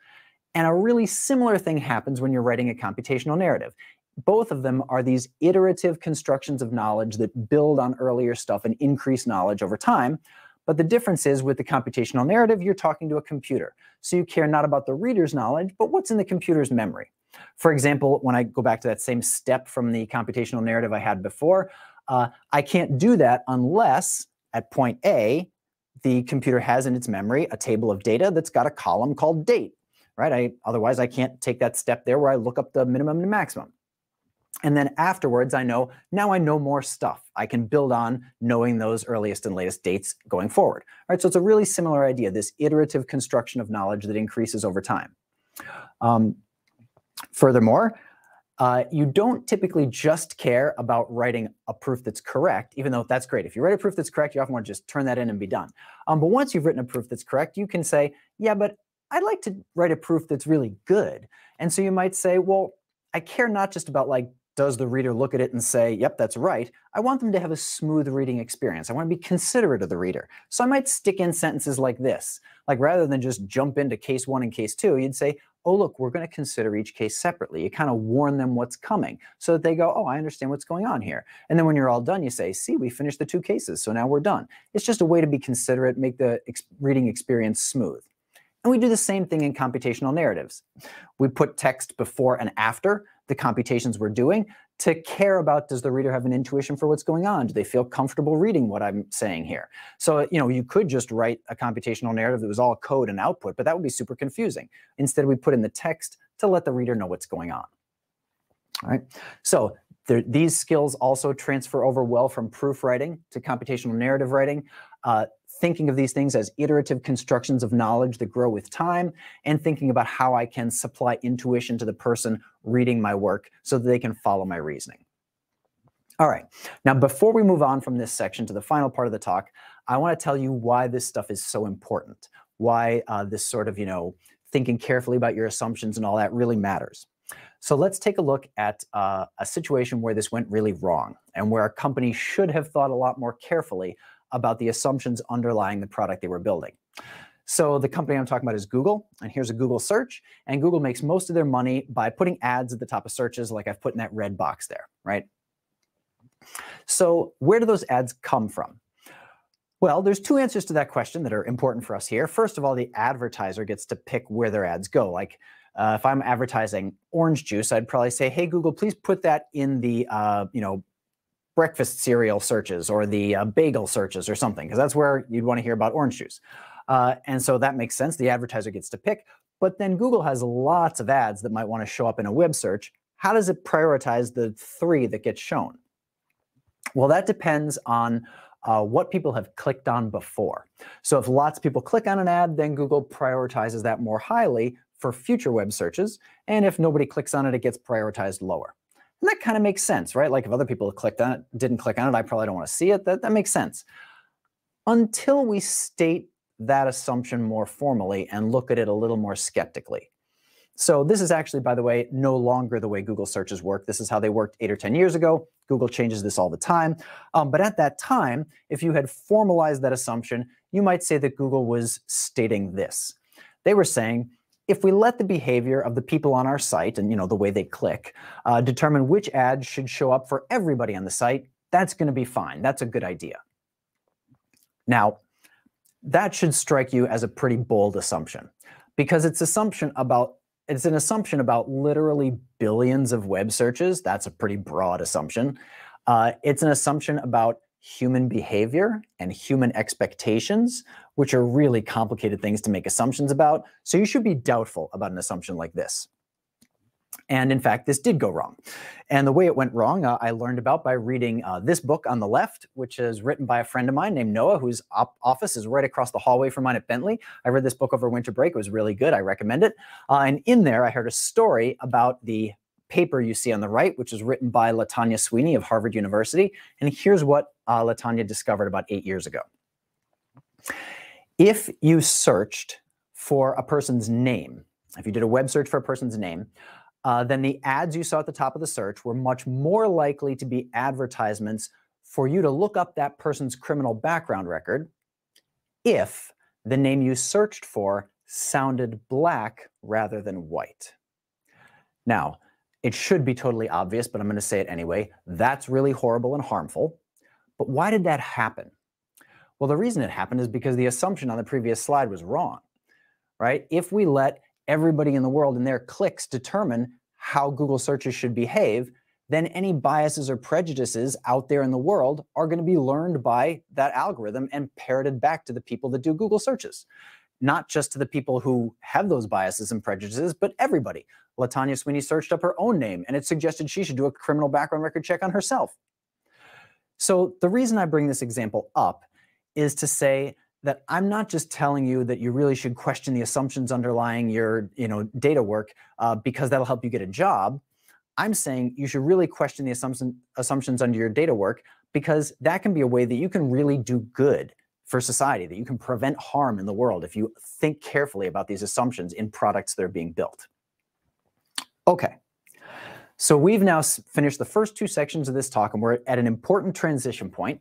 And a really similar thing happens when you're writing a computational narrative. Both of them are these iterative constructions of knowledge that build on earlier stuff and increase knowledge over time. But the difference is with the computational narrative, you're talking to a computer. So you care not about the reader's knowledge, but what's in the computer's memory. For example, when I go back to that same step from the computational narrative I had before, uh, I can't do that unless at point A, the computer has in its memory a table of data that's got a column called date, right? I, otherwise, I can't take that step there where I look up the minimum and maximum. And then afterwards, I know now I know more stuff. I can build on knowing those earliest and latest dates going forward. All right, so it's a really similar idea, this iterative construction of knowledge that increases over time. Um, Furthermore, uh, you don't typically just care about writing a proof that's correct, even though that's great. If you write a proof that's correct, you often want to just turn that in and be done. Um, but once you've written a proof that's correct, you can say, yeah, but I'd like to write a proof that's really good. And so you might say, well, I care not just about like does the reader look at it and say, yep, that's right? I want them to have a smooth reading experience. I want to be considerate of the reader. So I might stick in sentences like this. Like rather than just jump into case one and case two, you'd say, oh, look, we're going to consider each case separately. You kind of warn them what's coming so that they go, oh, I understand what's going on here. And then when you're all done, you say, see, we finished the two cases, so now we're done. It's just a way to be considerate, make the ex reading experience smooth. And we do the same thing in computational narratives. We put text before and after the computations we're doing to care about does the reader have an intuition for what's going on? Do they feel comfortable reading what I'm saying here? So, you know, you could just write a computational narrative that was all code and output, but that would be super confusing. Instead, we put in the text to let the reader know what's going on. All right. So there, these skills also transfer over well from proof writing to computational narrative writing. Uh, thinking of these things as iterative constructions of knowledge that grow with time, and thinking about how I can supply intuition to the person reading my work so that they can follow my reasoning. All right, now before we move on from this section to the final part of the talk, I want to tell you why this stuff is so important, why uh, this sort of, you know, thinking carefully about your assumptions and all that really matters. So let's take a look at uh, a situation where this went really wrong and where a company should have thought a lot more carefully about the assumptions underlying the product they were building. So the company I'm talking about is Google, and here's a Google search, and Google makes most of their money by putting ads at the top of searches like I've put in that red box there, right? So where do those ads come from? Well, there's two answers to that question that are important for us here. First of all, the advertiser gets to pick where their ads go. Like uh, if I'm advertising orange juice, I'd probably say, "Hey Google, please put that in the uh, you know breakfast cereal searches or the uh, bagel searches or something, because that's where you'd want to hear about orange juice. Uh, and so that makes sense. The advertiser gets to pick. But then Google has lots of ads that might want to show up in a web search. how does it prioritize the three that get shown? Well, that depends on uh, what people have clicked on before. So if lots of people click on an ad, then Google prioritizes that more highly for future web searches. And if nobody clicks on it, it gets prioritized lower. And that kind of makes sense, right? Like if other people clicked on it, didn't click on it, I probably don't want to see it. That, that makes sense. Until we state that assumption more formally and look at it a little more skeptically. So this is actually, by the way, no longer the way Google searches work. This is how they worked eight or 10 years ago. Google changes this all the time. Um, but at that time, if you had formalized that assumption, you might say that Google was stating this. They were saying, if we let the behavior of the people on our site and you know the way they click uh, determine which ads should show up for everybody on the site, that's going to be fine. That's a good idea. Now, that should strike you as a pretty bold assumption because it's assumption about it's an assumption about literally billions of web searches. That's a pretty broad assumption. Uh, it's an assumption about human behavior and human expectations, which are really complicated things to make assumptions about. So you should be doubtful about an assumption like this. And in fact, this did go wrong. And the way it went wrong, uh, I learned about by reading uh, this book on the left, which is written by a friend of mine named Noah, whose op office is right across the hallway from mine at Bentley. I read this book over winter break. It was really good. I recommend it. Uh, and in there, I heard a story about the paper you see on the right, which is written by Latanya Sweeney of Harvard University. And here's what uh, Latanya discovered about eight years ago. If you searched for a person's name, if you did a web search for a person's name, uh, then the ads you saw at the top of the search were much more likely to be advertisements for you to look up that person's criminal background record if the name you searched for sounded black rather than white. Now, it should be totally obvious, but I'm going to say it anyway. That's really horrible and harmful. But why did that happen? Well, the reason it happened is because the assumption on the previous slide was wrong, right? If we let everybody in the world and their clicks determine how Google searches should behave, then any biases or prejudices out there in the world are going to be learned by that algorithm and parroted back to the people that do Google searches. Not just to the people who have those biases and prejudices, but everybody. Latanya Sweeney searched up her own name and it suggested she should do a criminal background record check on herself. So the reason I bring this example up is to say that I'm not just telling you that you really should question the assumptions underlying your you know, data work uh, because that'll help you get a job. I'm saying you should really question the assumption, assumptions under your data work because that can be a way that you can really do good for society, that you can prevent harm in the world if you think carefully about these assumptions in products that are being built. Okay, so we've now finished the first two sections of this talk, and we're at an important transition point.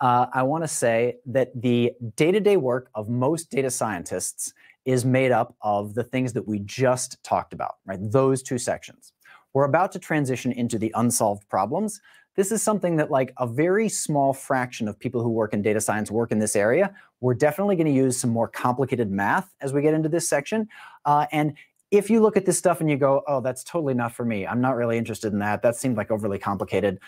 Uh, I want to say that the day-to-day -day work of most data scientists is made up of the things that we just talked about, right? Those two sections. We're about to transition into the unsolved problems. This is something that like a very small fraction of people who work in data science work in this area. We're definitely going to use some more complicated math as we get into this section. Uh, and if you look at this stuff and you go, oh, that's totally not for me. I'm not really interested in that. That seemed like overly complicated.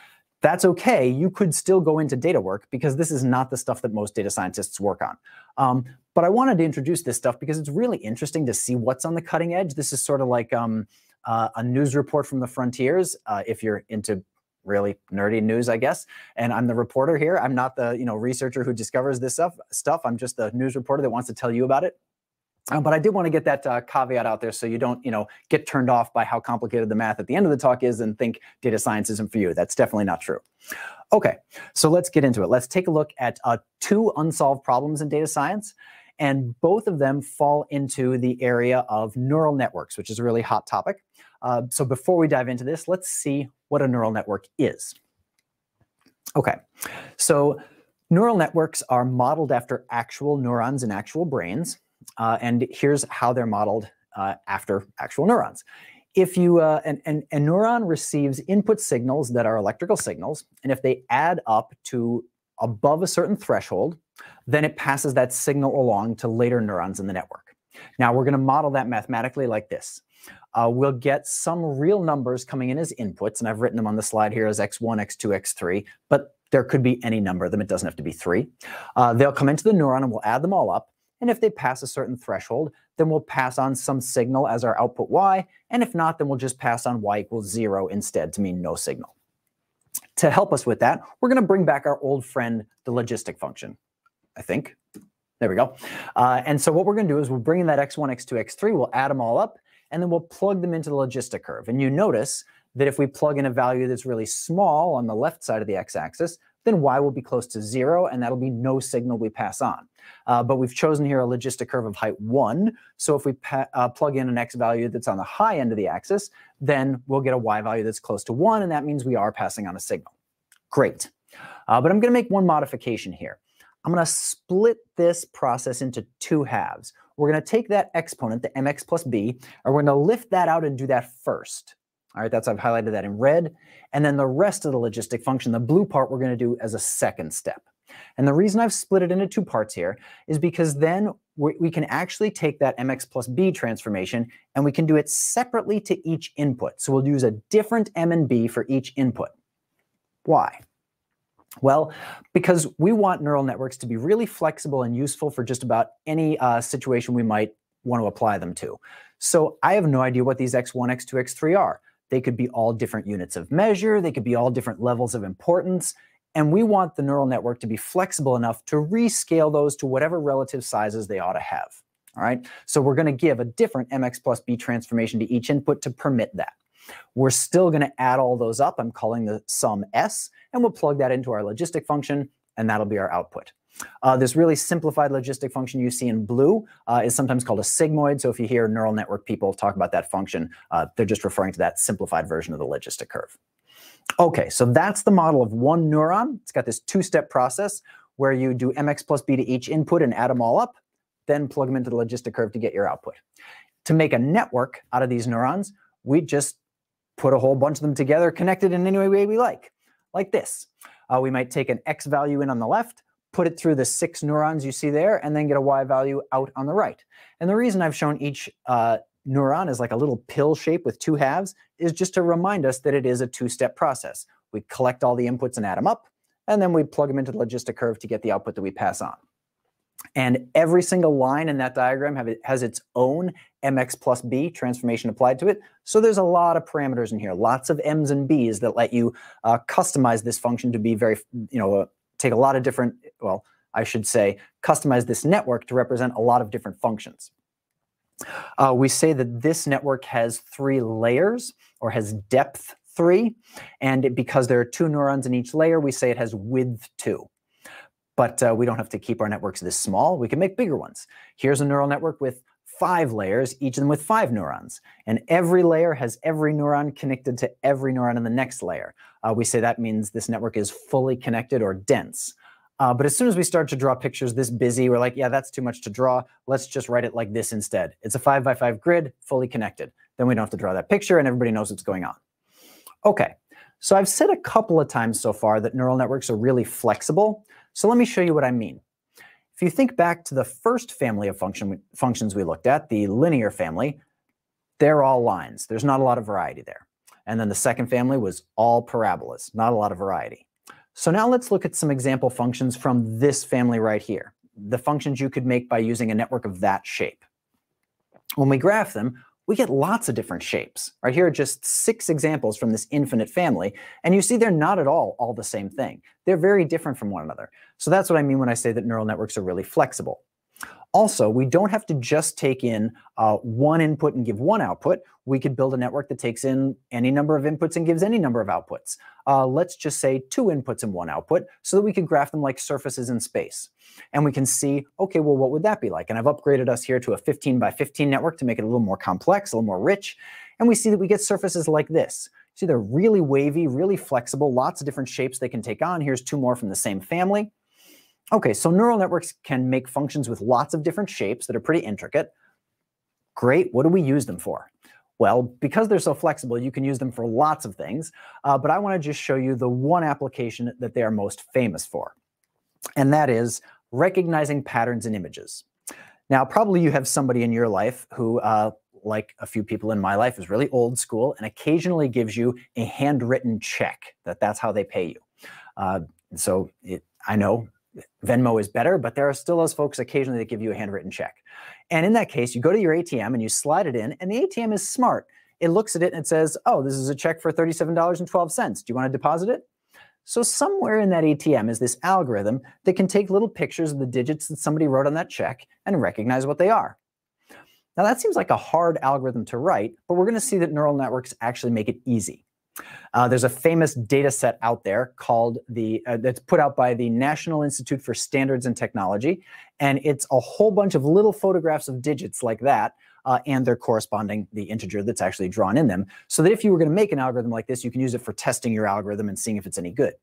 That's okay. You could still go into data work because this is not the stuff that most data scientists work on. Um, but I wanted to introduce this stuff because it's really interesting to see what's on the cutting edge. This is sort of like um, uh, a news report from the frontiers. Uh, if you're into really nerdy news, I guess. And I'm the reporter here. I'm not the you know researcher who discovers this stuff. Stuff. I'm just the news reporter that wants to tell you about it. Um, but I did want to get that uh, caveat out there so you don't, you know, get turned off by how complicated the math at the end of the talk is and think data science isn't for you. That's definitely not true. Okay, so let's get into it. Let's take a look at uh, two unsolved problems in data science. And both of them fall into the area of neural networks, which is a really hot topic. Uh, so before we dive into this, let's see what a neural network is. Okay, so neural networks are modeled after actual neurons in actual brains. Uh, and here's how they're modeled uh, after actual neurons. If you, uh, an, an, a neuron receives input signals that are electrical signals, and if they add up to above a certain threshold, then it passes that signal along to later neurons in the network. Now we're going to model that mathematically like this. Uh, we'll get some real numbers coming in as inputs, and I've written them on the slide here as x1, x2, x3, but there could be any number of them. It doesn't have to be three. Uh, they'll come into the neuron and we'll add them all up. And if they pass a certain threshold, then we'll pass on some signal as our output y. And if not, then we'll just pass on y equals zero instead to mean no signal. To help us with that, we're going to bring back our old friend, the logistic function, I think. There we go. Uh, and so what we're going to do is we'll bring in that x1, x2, x3, we'll add them all up, and then we'll plug them into the logistic curve. And you notice that if we plug in a value that's really small on the left side of the x-axis, then y will be close to zero, and that'll be no signal we pass on. Uh, but we've chosen here a logistic curve of height one. So if we uh, plug in an x value that's on the high end of the axis, then we'll get a y value that's close to one, and that means we are passing on a signal. Great. Uh, but I'm going to make one modification here. I'm going to split this process into two halves. We're going to take that exponent, the mx plus b, and we're going to lift that out and do that first. All right, that's I've highlighted that in red. And then the rest of the logistic function, the blue part, we're going to do as a second step. And the reason I've split it into two parts here is because then we, can actually take that mx plus b transformation and we can do it separately to each input. So we'll use a different m and b for each input. Why? Well, because we want neural networks to be really flexible and useful for just about any uh, situation we might want to apply them to. So I have no idea what these x1, x2, x3 are. They could be all different units of measure. They could be all different levels of importance. And we want the neural network to be flexible enough to rescale those to whatever relative sizes they ought to have. All right. So we're going to give a different mx plus b transformation to each input to permit that. We're still going to add all those up. I'm calling the sum s, and we'll plug that into our logistic function, and that'll be our output. Uh, this really simplified logistic function you see in blue uh, is sometimes called a sigmoid. So if you hear neural network people talk about that function, uh, they're just referring to that simplified version of the logistic curve. Okay, so that's the model of one neuron. It's got this two-step process where you do mx plus b to each input and add them all up, then plug them into the logistic curve to get your output. To make a network out of these neurons, we just put a whole bunch of them together, connected in any way we like, like this. Uh, we might take an x value in on the left, put it through the six neurons you see there, and then get a y value out on the right. And the reason I've shown each uh, neuron is like a little pill shape with two halves is just to remind us that it is a two-step process. We collect all the inputs and add them up, and then we plug them into the logistic curve to get the output that we pass on. And every single line in that diagram have, has its own mx plus b transformation applied to it. So there's a lot of parameters in here, lots of m's and b's that let you uh, customize this function to be very, you know, take a lot of different, well, I should say, customize this network to represent a lot of different functions. Uh, we say that this network has three layers or has depth three. And it, because there are two neurons in each layer, we say it has width two. But uh, we don't have to keep our networks this small. We can make bigger ones. Here's a neural network with five layers, each of them with five neurons. And every layer has every neuron connected to every neuron in the next layer. Uh, we say that means this network is fully connected or dense. Uh, but as soon as we start to draw pictures this busy, we're like, yeah, that's too much to draw. Let's just write it like this instead. It's a five by five grid, fully connected. Then we don't have to draw that picture and everybody knows what's going on. Okay, so I've said a couple of times so far that neural networks are really flexible. So let me show you what I mean. If you think back to the first family of function, functions we looked at, the linear family, they're all lines. There's not a lot of variety there. And then the second family was all parabolas, not a lot of variety. So now let's look at some example functions from this family right here, the functions you could make by using a network of that shape. When we graph them, we get lots of different shapes. Right here are just six examples from this infinite family, and you see they're not at all all the same thing. They're very different from one another. So that's what I mean when I say that neural networks are really flexible. Also, we don't have to just take in uh, one input and give one output. We could build a network that takes in any number of inputs and gives any number of outputs. Uh, let's just say two inputs and one output so that we could graph them like surfaces in space. And we can see, okay, well, what would that be like? And I've upgraded us here to a 15 by 15 network to make it a little more complex, a little more rich. And we see that we get surfaces like this. See, they're really wavy, really flexible, lots of different shapes they can take on. Here's two more from the same family. Okay, so neural networks can make functions with lots of different shapes that are pretty intricate. Great, what do we use them for? Well, because they're so flexible, you can use them for lots of things, uh, but I want to just show you the one application that they are most famous for, and that is recognizing patterns in images. Now, probably you have somebody in your life who, uh, like a few people in my life, is really old school and occasionally gives you a handwritten check that that's how they pay you. Uh, so it, I know Venmo is better, but there are still those folks occasionally that give you a handwritten check. And in that case, you go to your ATM and you slide it in, and the ATM is smart. It looks at it and it says, oh, this is a check for $37.12. Do you want to deposit it? So somewhere in that ATM is this algorithm that can take little pictures of the digits that somebody wrote on that check and recognize what they are. Now that seems like a hard algorithm to write, but we're going to see that neural networks actually make it easy. Uh, there's a famous data set out there called the uh, that's put out by the National Institute for Standards and Technology, and it's a whole bunch of little photographs of digits like that, uh, and their corresponding the integer that's actually drawn in them, so that if you were going to make an algorithm like this, you can use it for testing your algorithm and seeing if it's any good.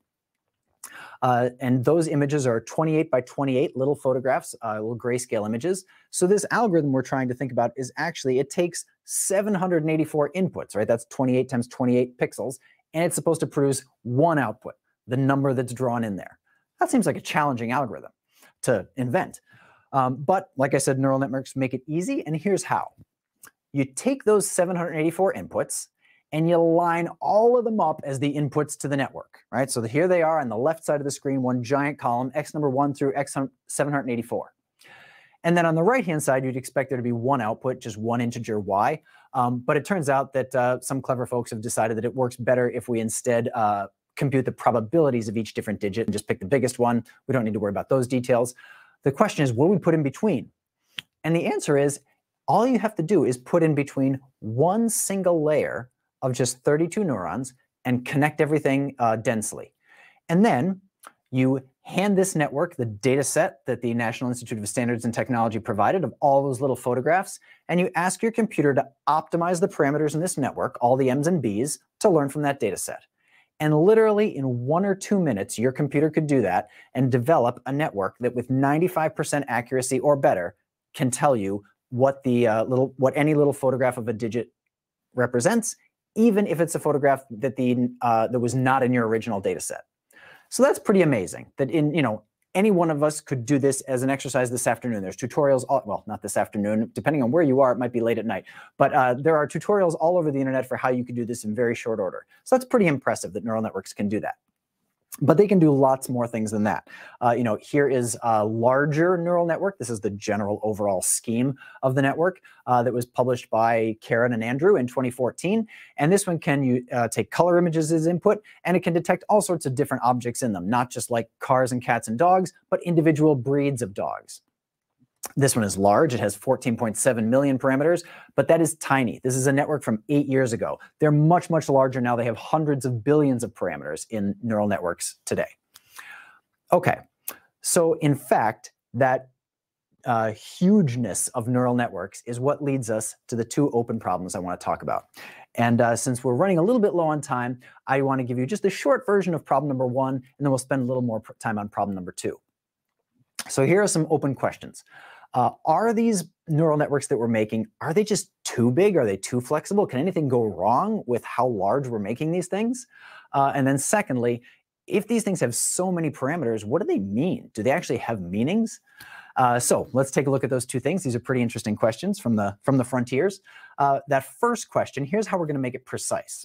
Uh, and those images are 28 by 28 little photographs, uh, little grayscale images. So this algorithm we're trying to think about is actually, it takes 784 inputs, right? That's 28 times 28 pixels. And it's supposed to produce one output, the number that's drawn in there. That seems like a challenging algorithm to invent. Um, but like I said, neural networks make it easy. And here's how. You take those 784 inputs and you line all of them up as the inputs to the network, right? So here they are on the left side of the screen, one giant column, X number one through X 784. And then on the right-hand side, you'd expect there to be one output, just one integer y. Um, but it turns out that uh, some clever folks have decided that it works better if we instead uh, compute the probabilities of each different digit and just pick the biggest one. We don't need to worry about those details. The question is, what do we put in between? And the answer is, all you have to do is put in between one single layer of just 32 neurons and connect everything uh, densely. And then you hand this network the data set that the National Institute of Standards and Technology provided of all those little photographs, and you ask your computer to optimize the parameters in this network, all the M's and B's, to learn from that data set. And literally in one or two minutes, your computer could do that and develop a network that with 95% accuracy or better can tell you what the uh, little what any little photograph of a digit represents even if it's a photograph that the uh, that was not in your original data set. So that's pretty amazing that in, you know, any one of us could do this as an exercise this afternoon. There's tutorials, all, well, not this afternoon, depending on where you are, it might be late at night, but uh, there are tutorials all over the internet for how you can do this in very short order. So that's pretty impressive that neural networks can do that but they can do lots more things than that. Uh, you know, here is a larger neural network. This is the general overall scheme of the network uh, that was published by Karen and Andrew in 2014. And this one can you uh, take color images as input, and it can detect all sorts of different objects in them, not just like cars and cats and dogs, but individual breeds of dogs. This one is large. It has 14.7 million parameters, but that is tiny. This is a network from eight years ago. They're much, much larger now. They have hundreds of billions of parameters in neural networks today. Okay, so in fact, that uh, hugeness of neural networks is what leads us to the two open problems I want to talk about. And uh, since we're running a little bit low on time, I want to give you just a short version of problem number one, and then we'll spend a little more time on problem number two. So here are some open questions. Uh, are these neural networks that we're making, are they just too big? Are they too flexible? Can anything go wrong with how large we're making these things? Uh, and then secondly, if these things have so many parameters, what do they mean? Do they actually have meanings? Uh, so let's take a look at those two things. These are pretty interesting questions from the, from the frontiers. Uh, that first question, here's how we're going to make it precise.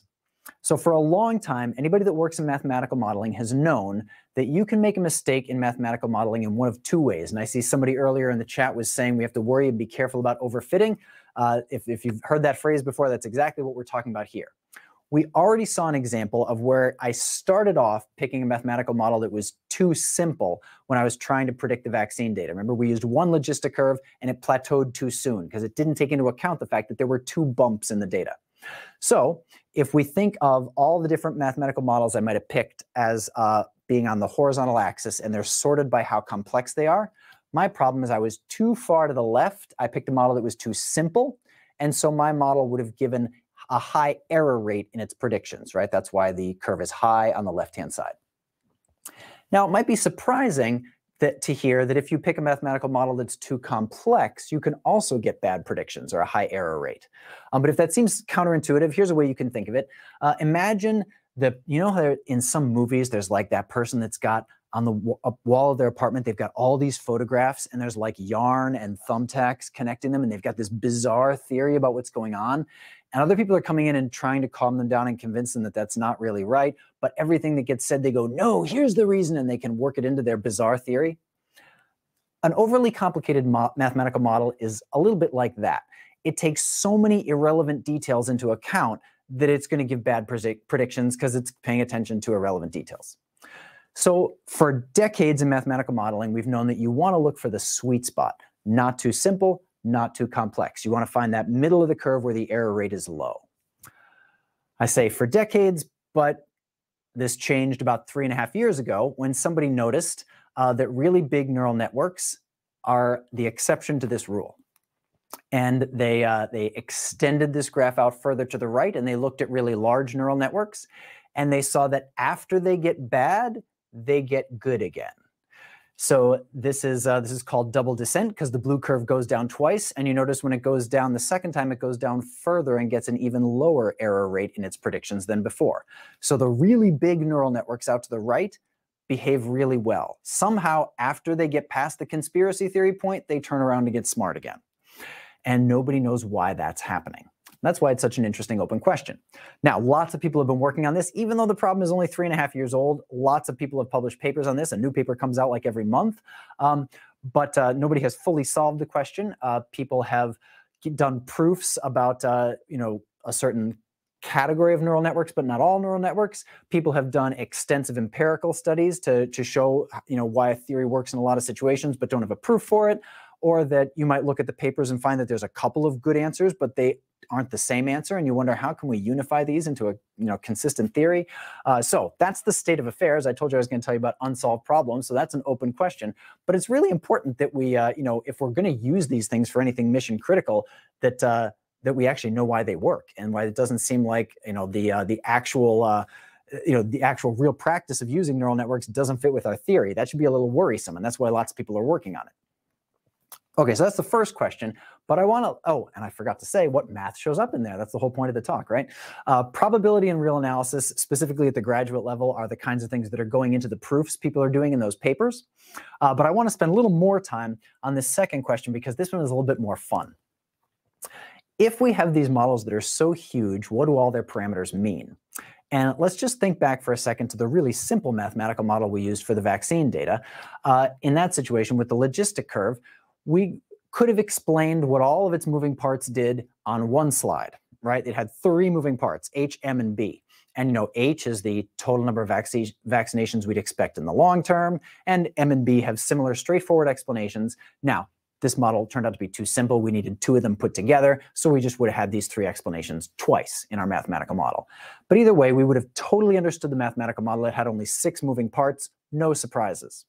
So for a long time, anybody that works in mathematical modeling has known that you can make a mistake in mathematical modeling in one of two ways. And I see somebody earlier in the chat was saying we have to worry and be careful about overfitting. Uh, if, if you've heard that phrase before, that's exactly what we're talking about here. We already saw an example of where I started off picking a mathematical model that was too simple when I was trying to predict the vaccine data. Remember, we used one logistic curve and it plateaued too soon because it didn't take into account the fact that there were two bumps in the data. So if we think of all the different mathematical models I might have picked as uh, being on the horizontal axis and they're sorted by how complex they are, my problem is I was too far to the left. I picked a model that was too simple. And so my model would have given a high error rate in its predictions, right? That's why the curve is high on the left-hand side. Now, it might be surprising that to hear that if you pick a mathematical model that's too complex, you can also get bad predictions or a high error rate. Um, but if that seems counterintuitive, here's a way you can think of it. Uh, imagine that, you know in some movies there's like that person that's got on the wall of their apartment. They've got all these photographs, and there's like yarn and thumbtacks connecting them, and they've got this bizarre theory about what's going on. And other people are coming in and trying to calm them down and convince them that that's not really right. But everything that gets said, they go, no, here's the reason, and they can work it into their bizarre theory. An overly complicated mo mathematical model is a little bit like that. It takes so many irrelevant details into account that it's going to give bad predictions because it's paying attention to irrelevant details. So for decades in mathematical modeling, we've known that you want to look for the sweet spot, not too simple, not too complex. You want to find that middle of the curve where the error rate is low. I say for decades, but this changed about three and a half years ago when somebody noticed uh, that really big neural networks are the exception to this rule. And they, uh, they extended this graph out further to the right and they looked at really large neural networks and they saw that after they get bad, they get good again. So this is uh, this is called double descent because the blue curve goes down twice, and you notice when it goes down the second time, it goes down further and gets an even lower error rate in its predictions than before. So the really big neural networks out to the right behave really well. Somehow, after they get past the conspiracy theory point, they turn around and get smart again, and nobody knows why that's happening. That's why it's such an interesting open question. Now, lots of people have been working on this, even though the problem is only three and a half years old. Lots of people have published papers on this. A new paper comes out like every month. Um, but uh, nobody has fully solved the question. Uh, people have done proofs about, uh, you know, a certain category of neural networks, but not all neural networks. People have done extensive empirical studies to, to show, you know, why a theory works in a lot of situations, but don't have a proof for it. Or that you might look at the papers and find that there's a couple of good answers, but they aren't the same answer and you wonder how can we unify these into a you know consistent theory? Uh, so that's the state of affairs. I told you i was going to tell you about unsolved problems so that's an open question. But it's really important that we uh, you know if we're going to use these things for anything mission critical that uh, that we actually know why they work and why it doesn't seem like you know the uh, the actual uh, you know the actual real practice of using neural networks doesn't fit with our theory. That should be a little worrisome and that's why lots of people are working on it Okay, so that's the first question. But I want to, oh, and I forgot to say what math shows up in there. That's the whole point of the talk, right? Uh, probability and real analysis, specifically at the graduate level, are the kinds of things that are going into the proofs people are doing in those papers. Uh, but I want to spend a little more time on this second question because this one is a little bit more fun. If we have these models that are so huge, what do all their parameters mean? And let's just think back for a second to the really simple mathematical model we used for the vaccine data. Uh, in that situation with the logistic curve, we could have explained what all of its moving parts did on one slide, right? It had three moving parts, H, M, and B. And you know, H is the total number of vac vaccinations we'd expect in the long term, and M and B have similar straightforward explanations. Now, this model turned out to be too simple. We needed two of them put together, so we just would have had these three explanations twice in our mathematical model. But either way, we would have totally understood the mathematical model. It had only six moving parts, no surprises.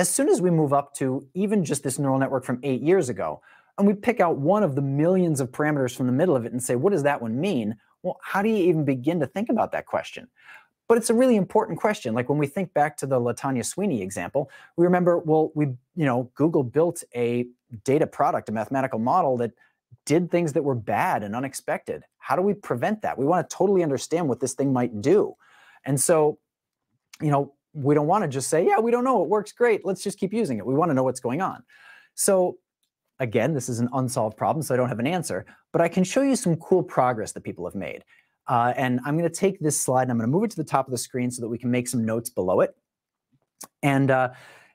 As soon as we move up to even just this neural network from eight years ago, and we pick out one of the millions of parameters from the middle of it and say, what does that one mean? Well, how do you even begin to think about that question? But it's a really important question. Like when we think back to the Latanya Sweeney example, we remember, well, we, you know, Google built a data product, a mathematical model that did things that were bad and unexpected. How do we prevent that? We want to totally understand what this thing might do. And so, you know, we don't want to just say, yeah, we don't know, it works great, let's just keep using it. We want to know what's going on. So again, this is an unsolved problem, so I don't have an answer, but I can show you some cool progress that people have made. Uh, and I'm going to take this slide and I'm going to move it to the top of the screen so that we can make some notes below it. And, uh,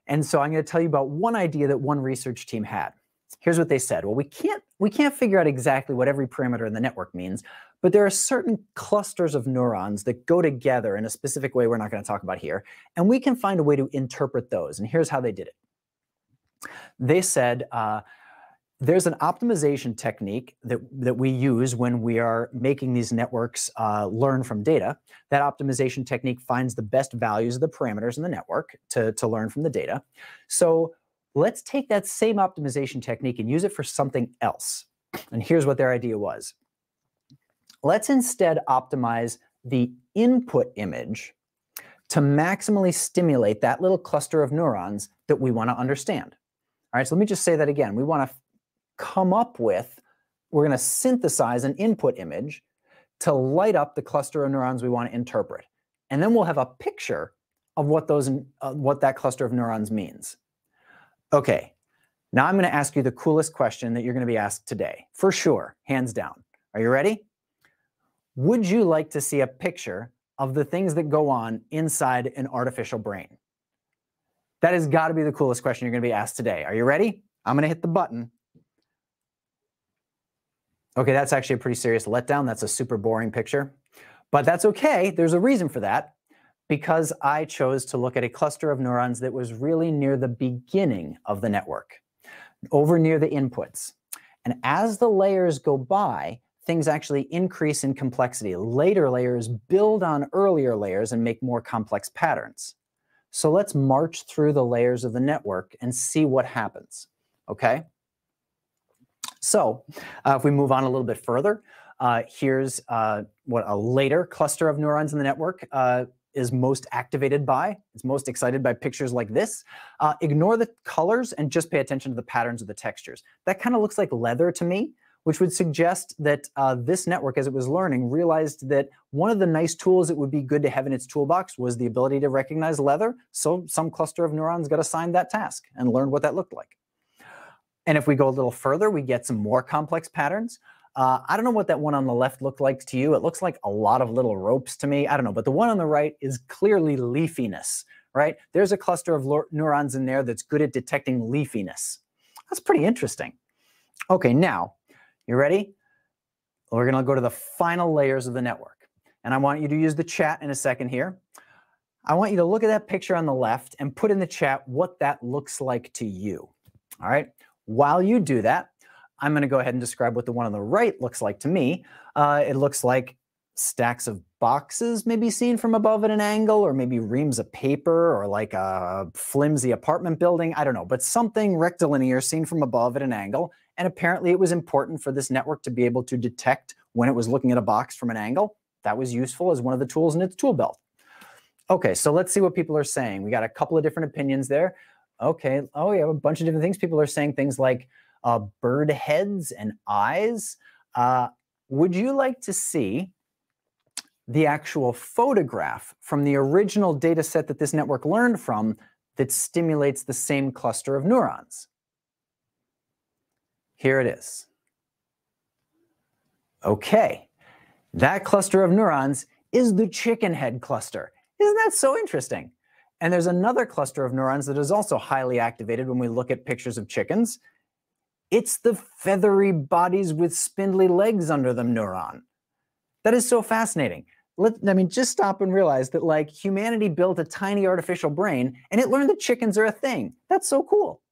and so I'm going to tell you about one idea that one research team had. Here's what they said. Well, we can't, we can't figure out exactly what every parameter in the network means, but there are certain clusters of neurons that go together in a specific way we're not going to talk about here. And we can find a way to interpret those. And here's how they did it. They said, uh, there's an optimization technique that, that we use when we are making these networks uh, learn from data. That optimization technique finds the best values of the parameters in the network to, to learn from the data. So let's take that same optimization technique and use it for something else. And here's what their idea was. Let's instead optimize the input image to maximally stimulate that little cluster of neurons that we want to understand. All right, so let me just say that again. We want to come up with, we're going to synthesize an input image to light up the cluster of neurons we want to interpret. And then we'll have a picture of what those uh, what that cluster of neurons means. Okay, now I'm going to ask you the coolest question that you're going to be asked today, for sure, hands down. Are you ready? Would you like to see a picture of the things that go on inside an artificial brain? That has got to be the coolest question you're going to be asked today. Are you ready? I'm going to hit the button. Okay, that's actually a pretty serious letdown. That's a super boring picture, but that's okay. There's a reason for that because I chose to look at a cluster of neurons that was really near the beginning of the network, over near the inputs. And as the layers go by, things actually increase in complexity. Later layers build on earlier layers and make more complex patterns. So let's march through the layers of the network and see what happens, okay? So uh, if we move on a little bit further, uh, here's uh, what a later cluster of neurons in the network uh, is most activated by. It's most excited by pictures like this. Uh, ignore the colors and just pay attention to the patterns of the textures. That kind of looks like leather to me which would suggest that uh, this network, as it was learning, realized that one of the nice tools it would be good to have in its toolbox was the ability to recognize leather. So some cluster of neurons got assigned that task and learned what that looked like. And if we go a little further, we get some more complex patterns. Uh, I don't know what that one on the left looked like to you. It looks like a lot of little ropes to me. I don't know. But the one on the right is clearly leafiness, right? There's a cluster of neurons in there that's good at detecting leafiness. That's pretty interesting. Okay, now you ready? We're going to go to the final layers of the network. And I want you to use the chat in a second here. I want you to look at that picture on the left and put in the chat what that looks like to you. All right. While you do that, I'm going to go ahead and describe what the one on the right looks like to me. Uh, it looks like stacks of boxes maybe seen from above at an angle, or maybe reams of paper, or like a flimsy apartment building. I don't know, but something rectilinear seen from above at an angle. And apparently it was important for this network to be able to detect when it was looking at a box from an angle. That was useful as one of the tools in its tool belt. Okay, so let's see what people are saying. We got a couple of different opinions there. Okay, oh, yeah, a bunch of different things. People are saying things like uh, bird heads and eyes. Uh, would you like to see the actual photograph from the original data set that this network learned from that stimulates the same cluster of neurons? Here it is. Okay, that cluster of neurons is the chicken head cluster. Isn't that so interesting? And there's another cluster of neurons that is also highly activated when we look at pictures of chickens. It's the feathery bodies with spindly legs under them neuron. That is so fascinating. Let, I mean, just stop and realize that like humanity built a tiny artificial brain and it learned that chickens are a thing. That's so cool.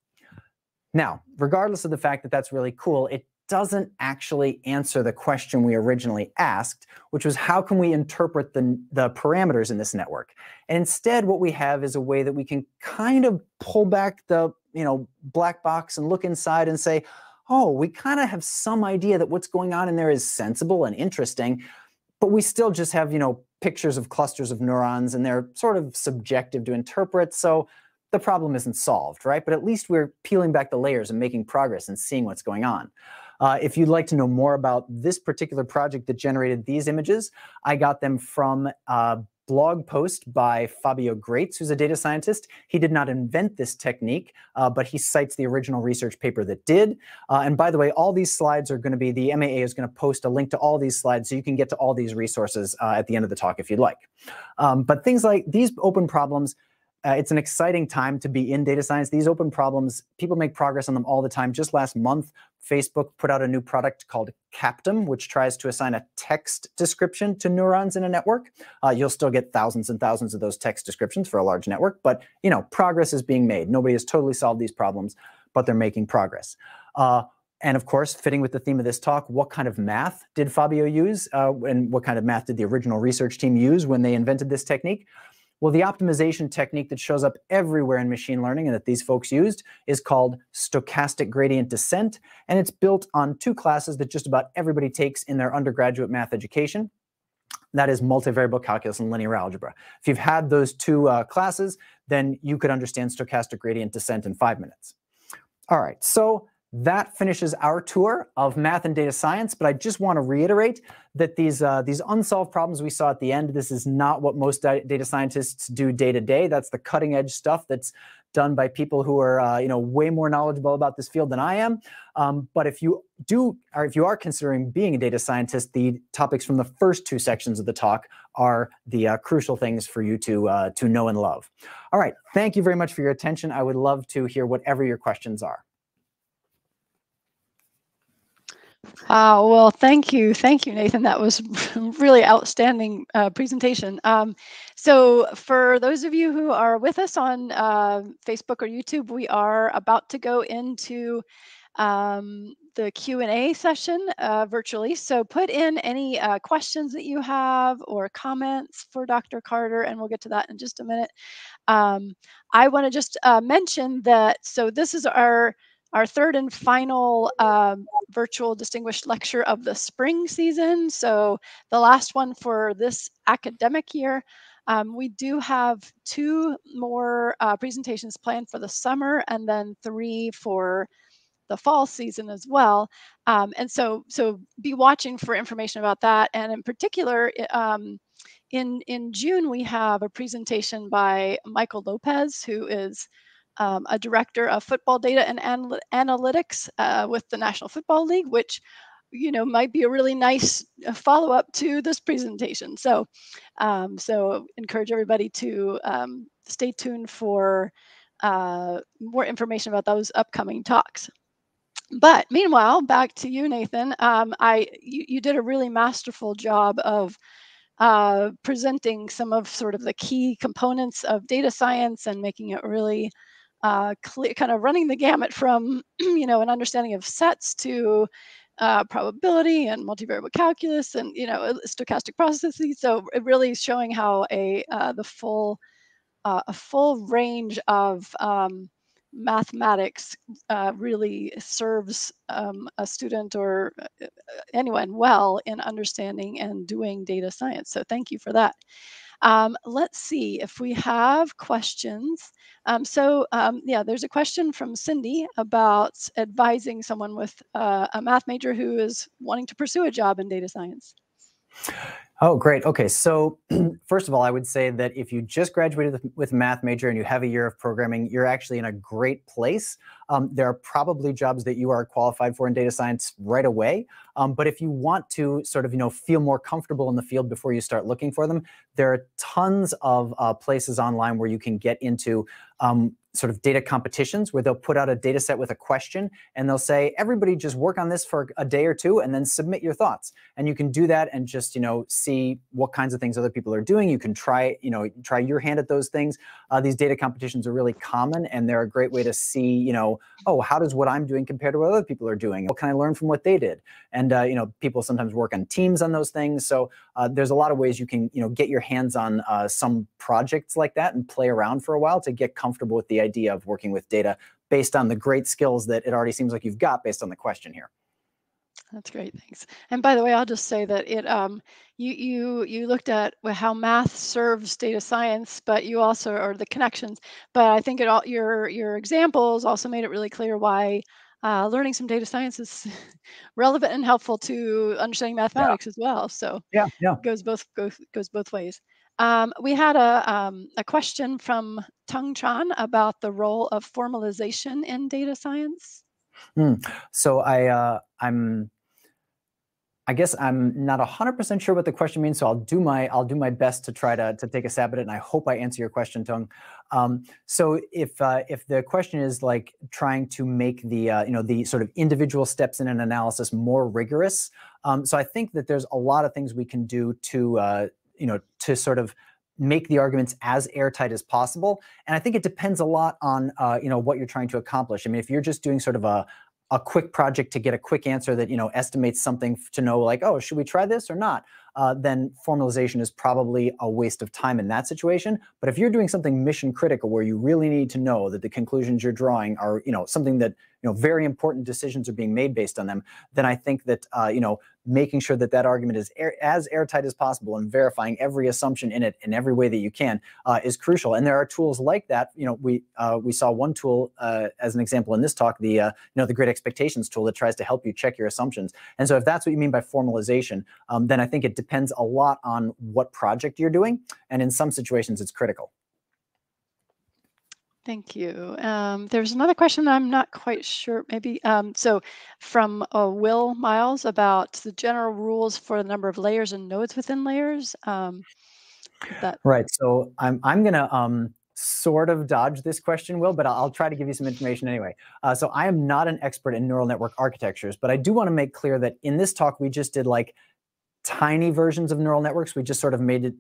Now, regardless of the fact that that's really cool, it doesn't actually answer the question we originally asked, which was how can we interpret the, the parameters in this network? And instead, what we have is a way that we can kind of pull back the you know black box and look inside and say, oh, we kind of have some idea that what's going on in there is sensible and interesting, but we still just have you know pictures of clusters of neurons and they're sort of subjective to interpret. So the problem isn't solved, right? But at least we're peeling back the layers and making progress and seeing what's going on. Uh, if you'd like to know more about this particular project that generated these images, I got them from a blog post by Fabio Graetz, who's a data scientist. He did not invent this technique, uh, but he cites the original research paper that did. Uh, and by the way, all these slides are going to be, the MAA is going to post a link to all these slides so you can get to all these resources uh, at the end of the talk if you'd like. Um, but things like these open problems, uh, it's an exciting time to be in data science. These open problems, people make progress on them all the time. Just last month, Facebook put out a new product called Captum, which tries to assign a text description to neurons in a network. Uh, you'll still get thousands and thousands of those text descriptions for a large network, but you know, progress is being made. Nobody has totally solved these problems, but they're making progress. Uh, and of course, fitting with the theme of this talk, what kind of math did Fabio use? Uh, and what kind of math did the original research team use when they invented this technique? Well, the optimization technique that shows up everywhere in machine learning and that these folks used is called stochastic gradient descent. And it's built on two classes that just about everybody takes in their undergraduate math education. That is multivariable calculus and linear algebra. If you've had those two uh, classes, then you could understand stochastic gradient descent in five minutes. All right, so that finishes our tour of math and data science. But I just want to reiterate that these uh, these unsolved problems we saw at the end, this is not what most data scientists do day to day. That's the cutting edge stuff that's done by people who are uh, you know way more knowledgeable about this field than I am. Um, but if you do, or if you are considering being a data scientist, the topics from the first two sections of the talk are the uh, crucial things for you to uh, to know and love. All right, thank you very much for your attention. I would love to hear whatever your questions are. Uh, well, thank you. Thank you, Nathan. That was really outstanding uh, presentation. Um, so for those of you who are with us on uh, Facebook or YouTube, we are about to go into um, the Q&A session uh, virtually. So put in any uh, questions that you have or comments for Dr. Carter, and we'll get to that in just a minute. Um, I want to just uh, mention that, so this is our our third and final um, virtual distinguished lecture of the spring season. So the last one for this academic year. Um, we do have two more uh, presentations planned for the summer and then three for the fall season as well. Um, and so, so be watching for information about that. And in particular, um, in, in June, we have a presentation by Michael Lopez, who is um, a director of football data and anal analytics uh, with the National Football League, which you know might be a really nice uh, follow-up to this presentation. So, um, so encourage everybody to um, stay tuned for uh, more information about those upcoming talks. But meanwhile, back to you, Nathan. Um, I you, you did a really masterful job of uh, presenting some of sort of the key components of data science and making it really uh, clear, kind of running the gamut from, you know, an understanding of sets to uh, probability and multivariable calculus and, you know, uh, stochastic processes. So really showing how a uh, the full uh, a full range of um, mathematics uh, really serves um, a student or anyone well in understanding and doing data science. So thank you for that. Um, let's see if we have questions. Um, so um, yeah, there's a question from Cindy about advising someone with uh, a math major who is wanting to pursue a job in data science. Oh, great. Okay. So, first of all, I would say that if you just graduated with math major and you have a year of programming, you're actually in a great place. Um, there are probably jobs that you are qualified for in data science right away. Um, but if you want to sort of, you know, feel more comfortable in the field before you start looking for them, there are tons of uh, places online where you can get into um, sort of data competitions where they'll put out a data set with a question and they'll say everybody just work on this for a day or two and then submit your thoughts. And you can do that and just you know see what kinds of things other people are doing. You can try you know try your hand at those things. Uh, these data competitions are really common and they're a great way to see you know oh how does what i'm doing compare to what other people are doing? What can i learn from what they did? And uh, you know people sometimes work on teams on those things. So uh, there's a lot of ways you can you know get your hands on uh, some projects like that and play around for a while to get comfortable with the idea of working with data based on the great skills that it already seems like you've got based on the question here. That's great, thanks. And by the way, I'll just say that it um, you you you looked at how math serves data science, but you also or the connections. But I think it all your your examples also made it really clear why uh, learning some data science is relevant and helpful to understanding mathematics yeah. as well. So yeah, yeah, goes both goes goes both ways. Um, we had a, um, a question from Tung Chan about the role of formalization in data science. Mm. So I, uh, I'm, I guess I'm not 100% sure what the question means, so I'll do my I'll do my best to try to, to take a stab at it, and I hope I answer your question, Tung. Um, so if uh, if the question is like trying to make the uh, you know the sort of individual steps in an analysis more rigorous, um, so I think that there's a lot of things we can do to uh, you know, to sort of make the arguments as airtight as possible. And I think it depends a lot on, uh, you know, what you're trying to accomplish. I mean, if you're just doing sort of a, a quick project to get a quick answer that, you know, estimates something to know like, oh, should we try this or not? Uh, then formalization is probably a waste of time in that situation. But if you're doing something mission critical where you really need to know that the conclusions you're drawing are, you know, something that you know very important decisions are being made based on them, then I think that uh, you know making sure that that argument is air, as airtight as possible and verifying every assumption in it in every way that you can uh, is crucial. And there are tools like that. You know, we uh, we saw one tool uh, as an example in this talk, the uh, you know the Great Expectations tool that tries to help you check your assumptions. And so, if that's what you mean by formalization, um, then I think it depends a lot on what project you're doing, and in some situations, it's critical. Thank you. Um, there's another question I'm not quite sure. Maybe um, so from uh, Will Miles about the general rules for the number of layers and nodes within layers. Um, that right. So I'm I'm gonna um, sort of dodge this question, Will, but I'll, I'll try to give you some information anyway. Uh, so I am not an expert in neural network architectures, but I do want to make clear that in this talk we just did like tiny versions of neural networks. We just sort of made it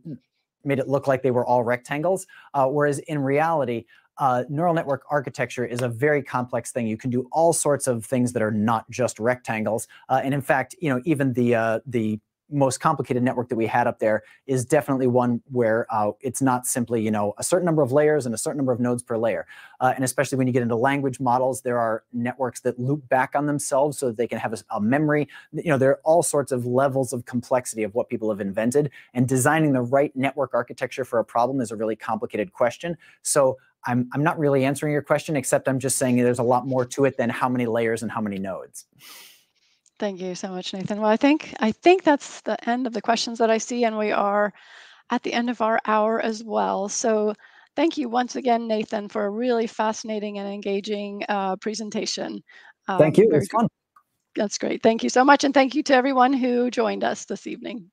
made it look like they were all rectangles, uh, whereas in reality, uh, neural network architecture is a very complex thing. You can do all sorts of things that are not just rectangles. Uh, and in fact, you know, even the uh, the most complicated network that we had up there is definitely one where uh, it's not simply you know a certain number of layers and a certain number of nodes per layer. Uh, and especially when you get into language models there are networks that loop back on themselves so that they can have a, a memory. You know there are all sorts of levels of complexity of what people have invented and designing the right network architecture for a problem is a really complicated question. So I'm, I'm not really answering your question, except I'm just saying there's a lot more to it than how many layers and how many nodes. Thank you so much, Nathan. Well, I think I think that's the end of the questions that I see, and we are at the end of our hour as well. So thank you once again, Nathan, for a really fascinating and engaging uh, presentation. Um, thank you. It was fun. That's great. Thank you so much. And thank you to everyone who joined us this evening.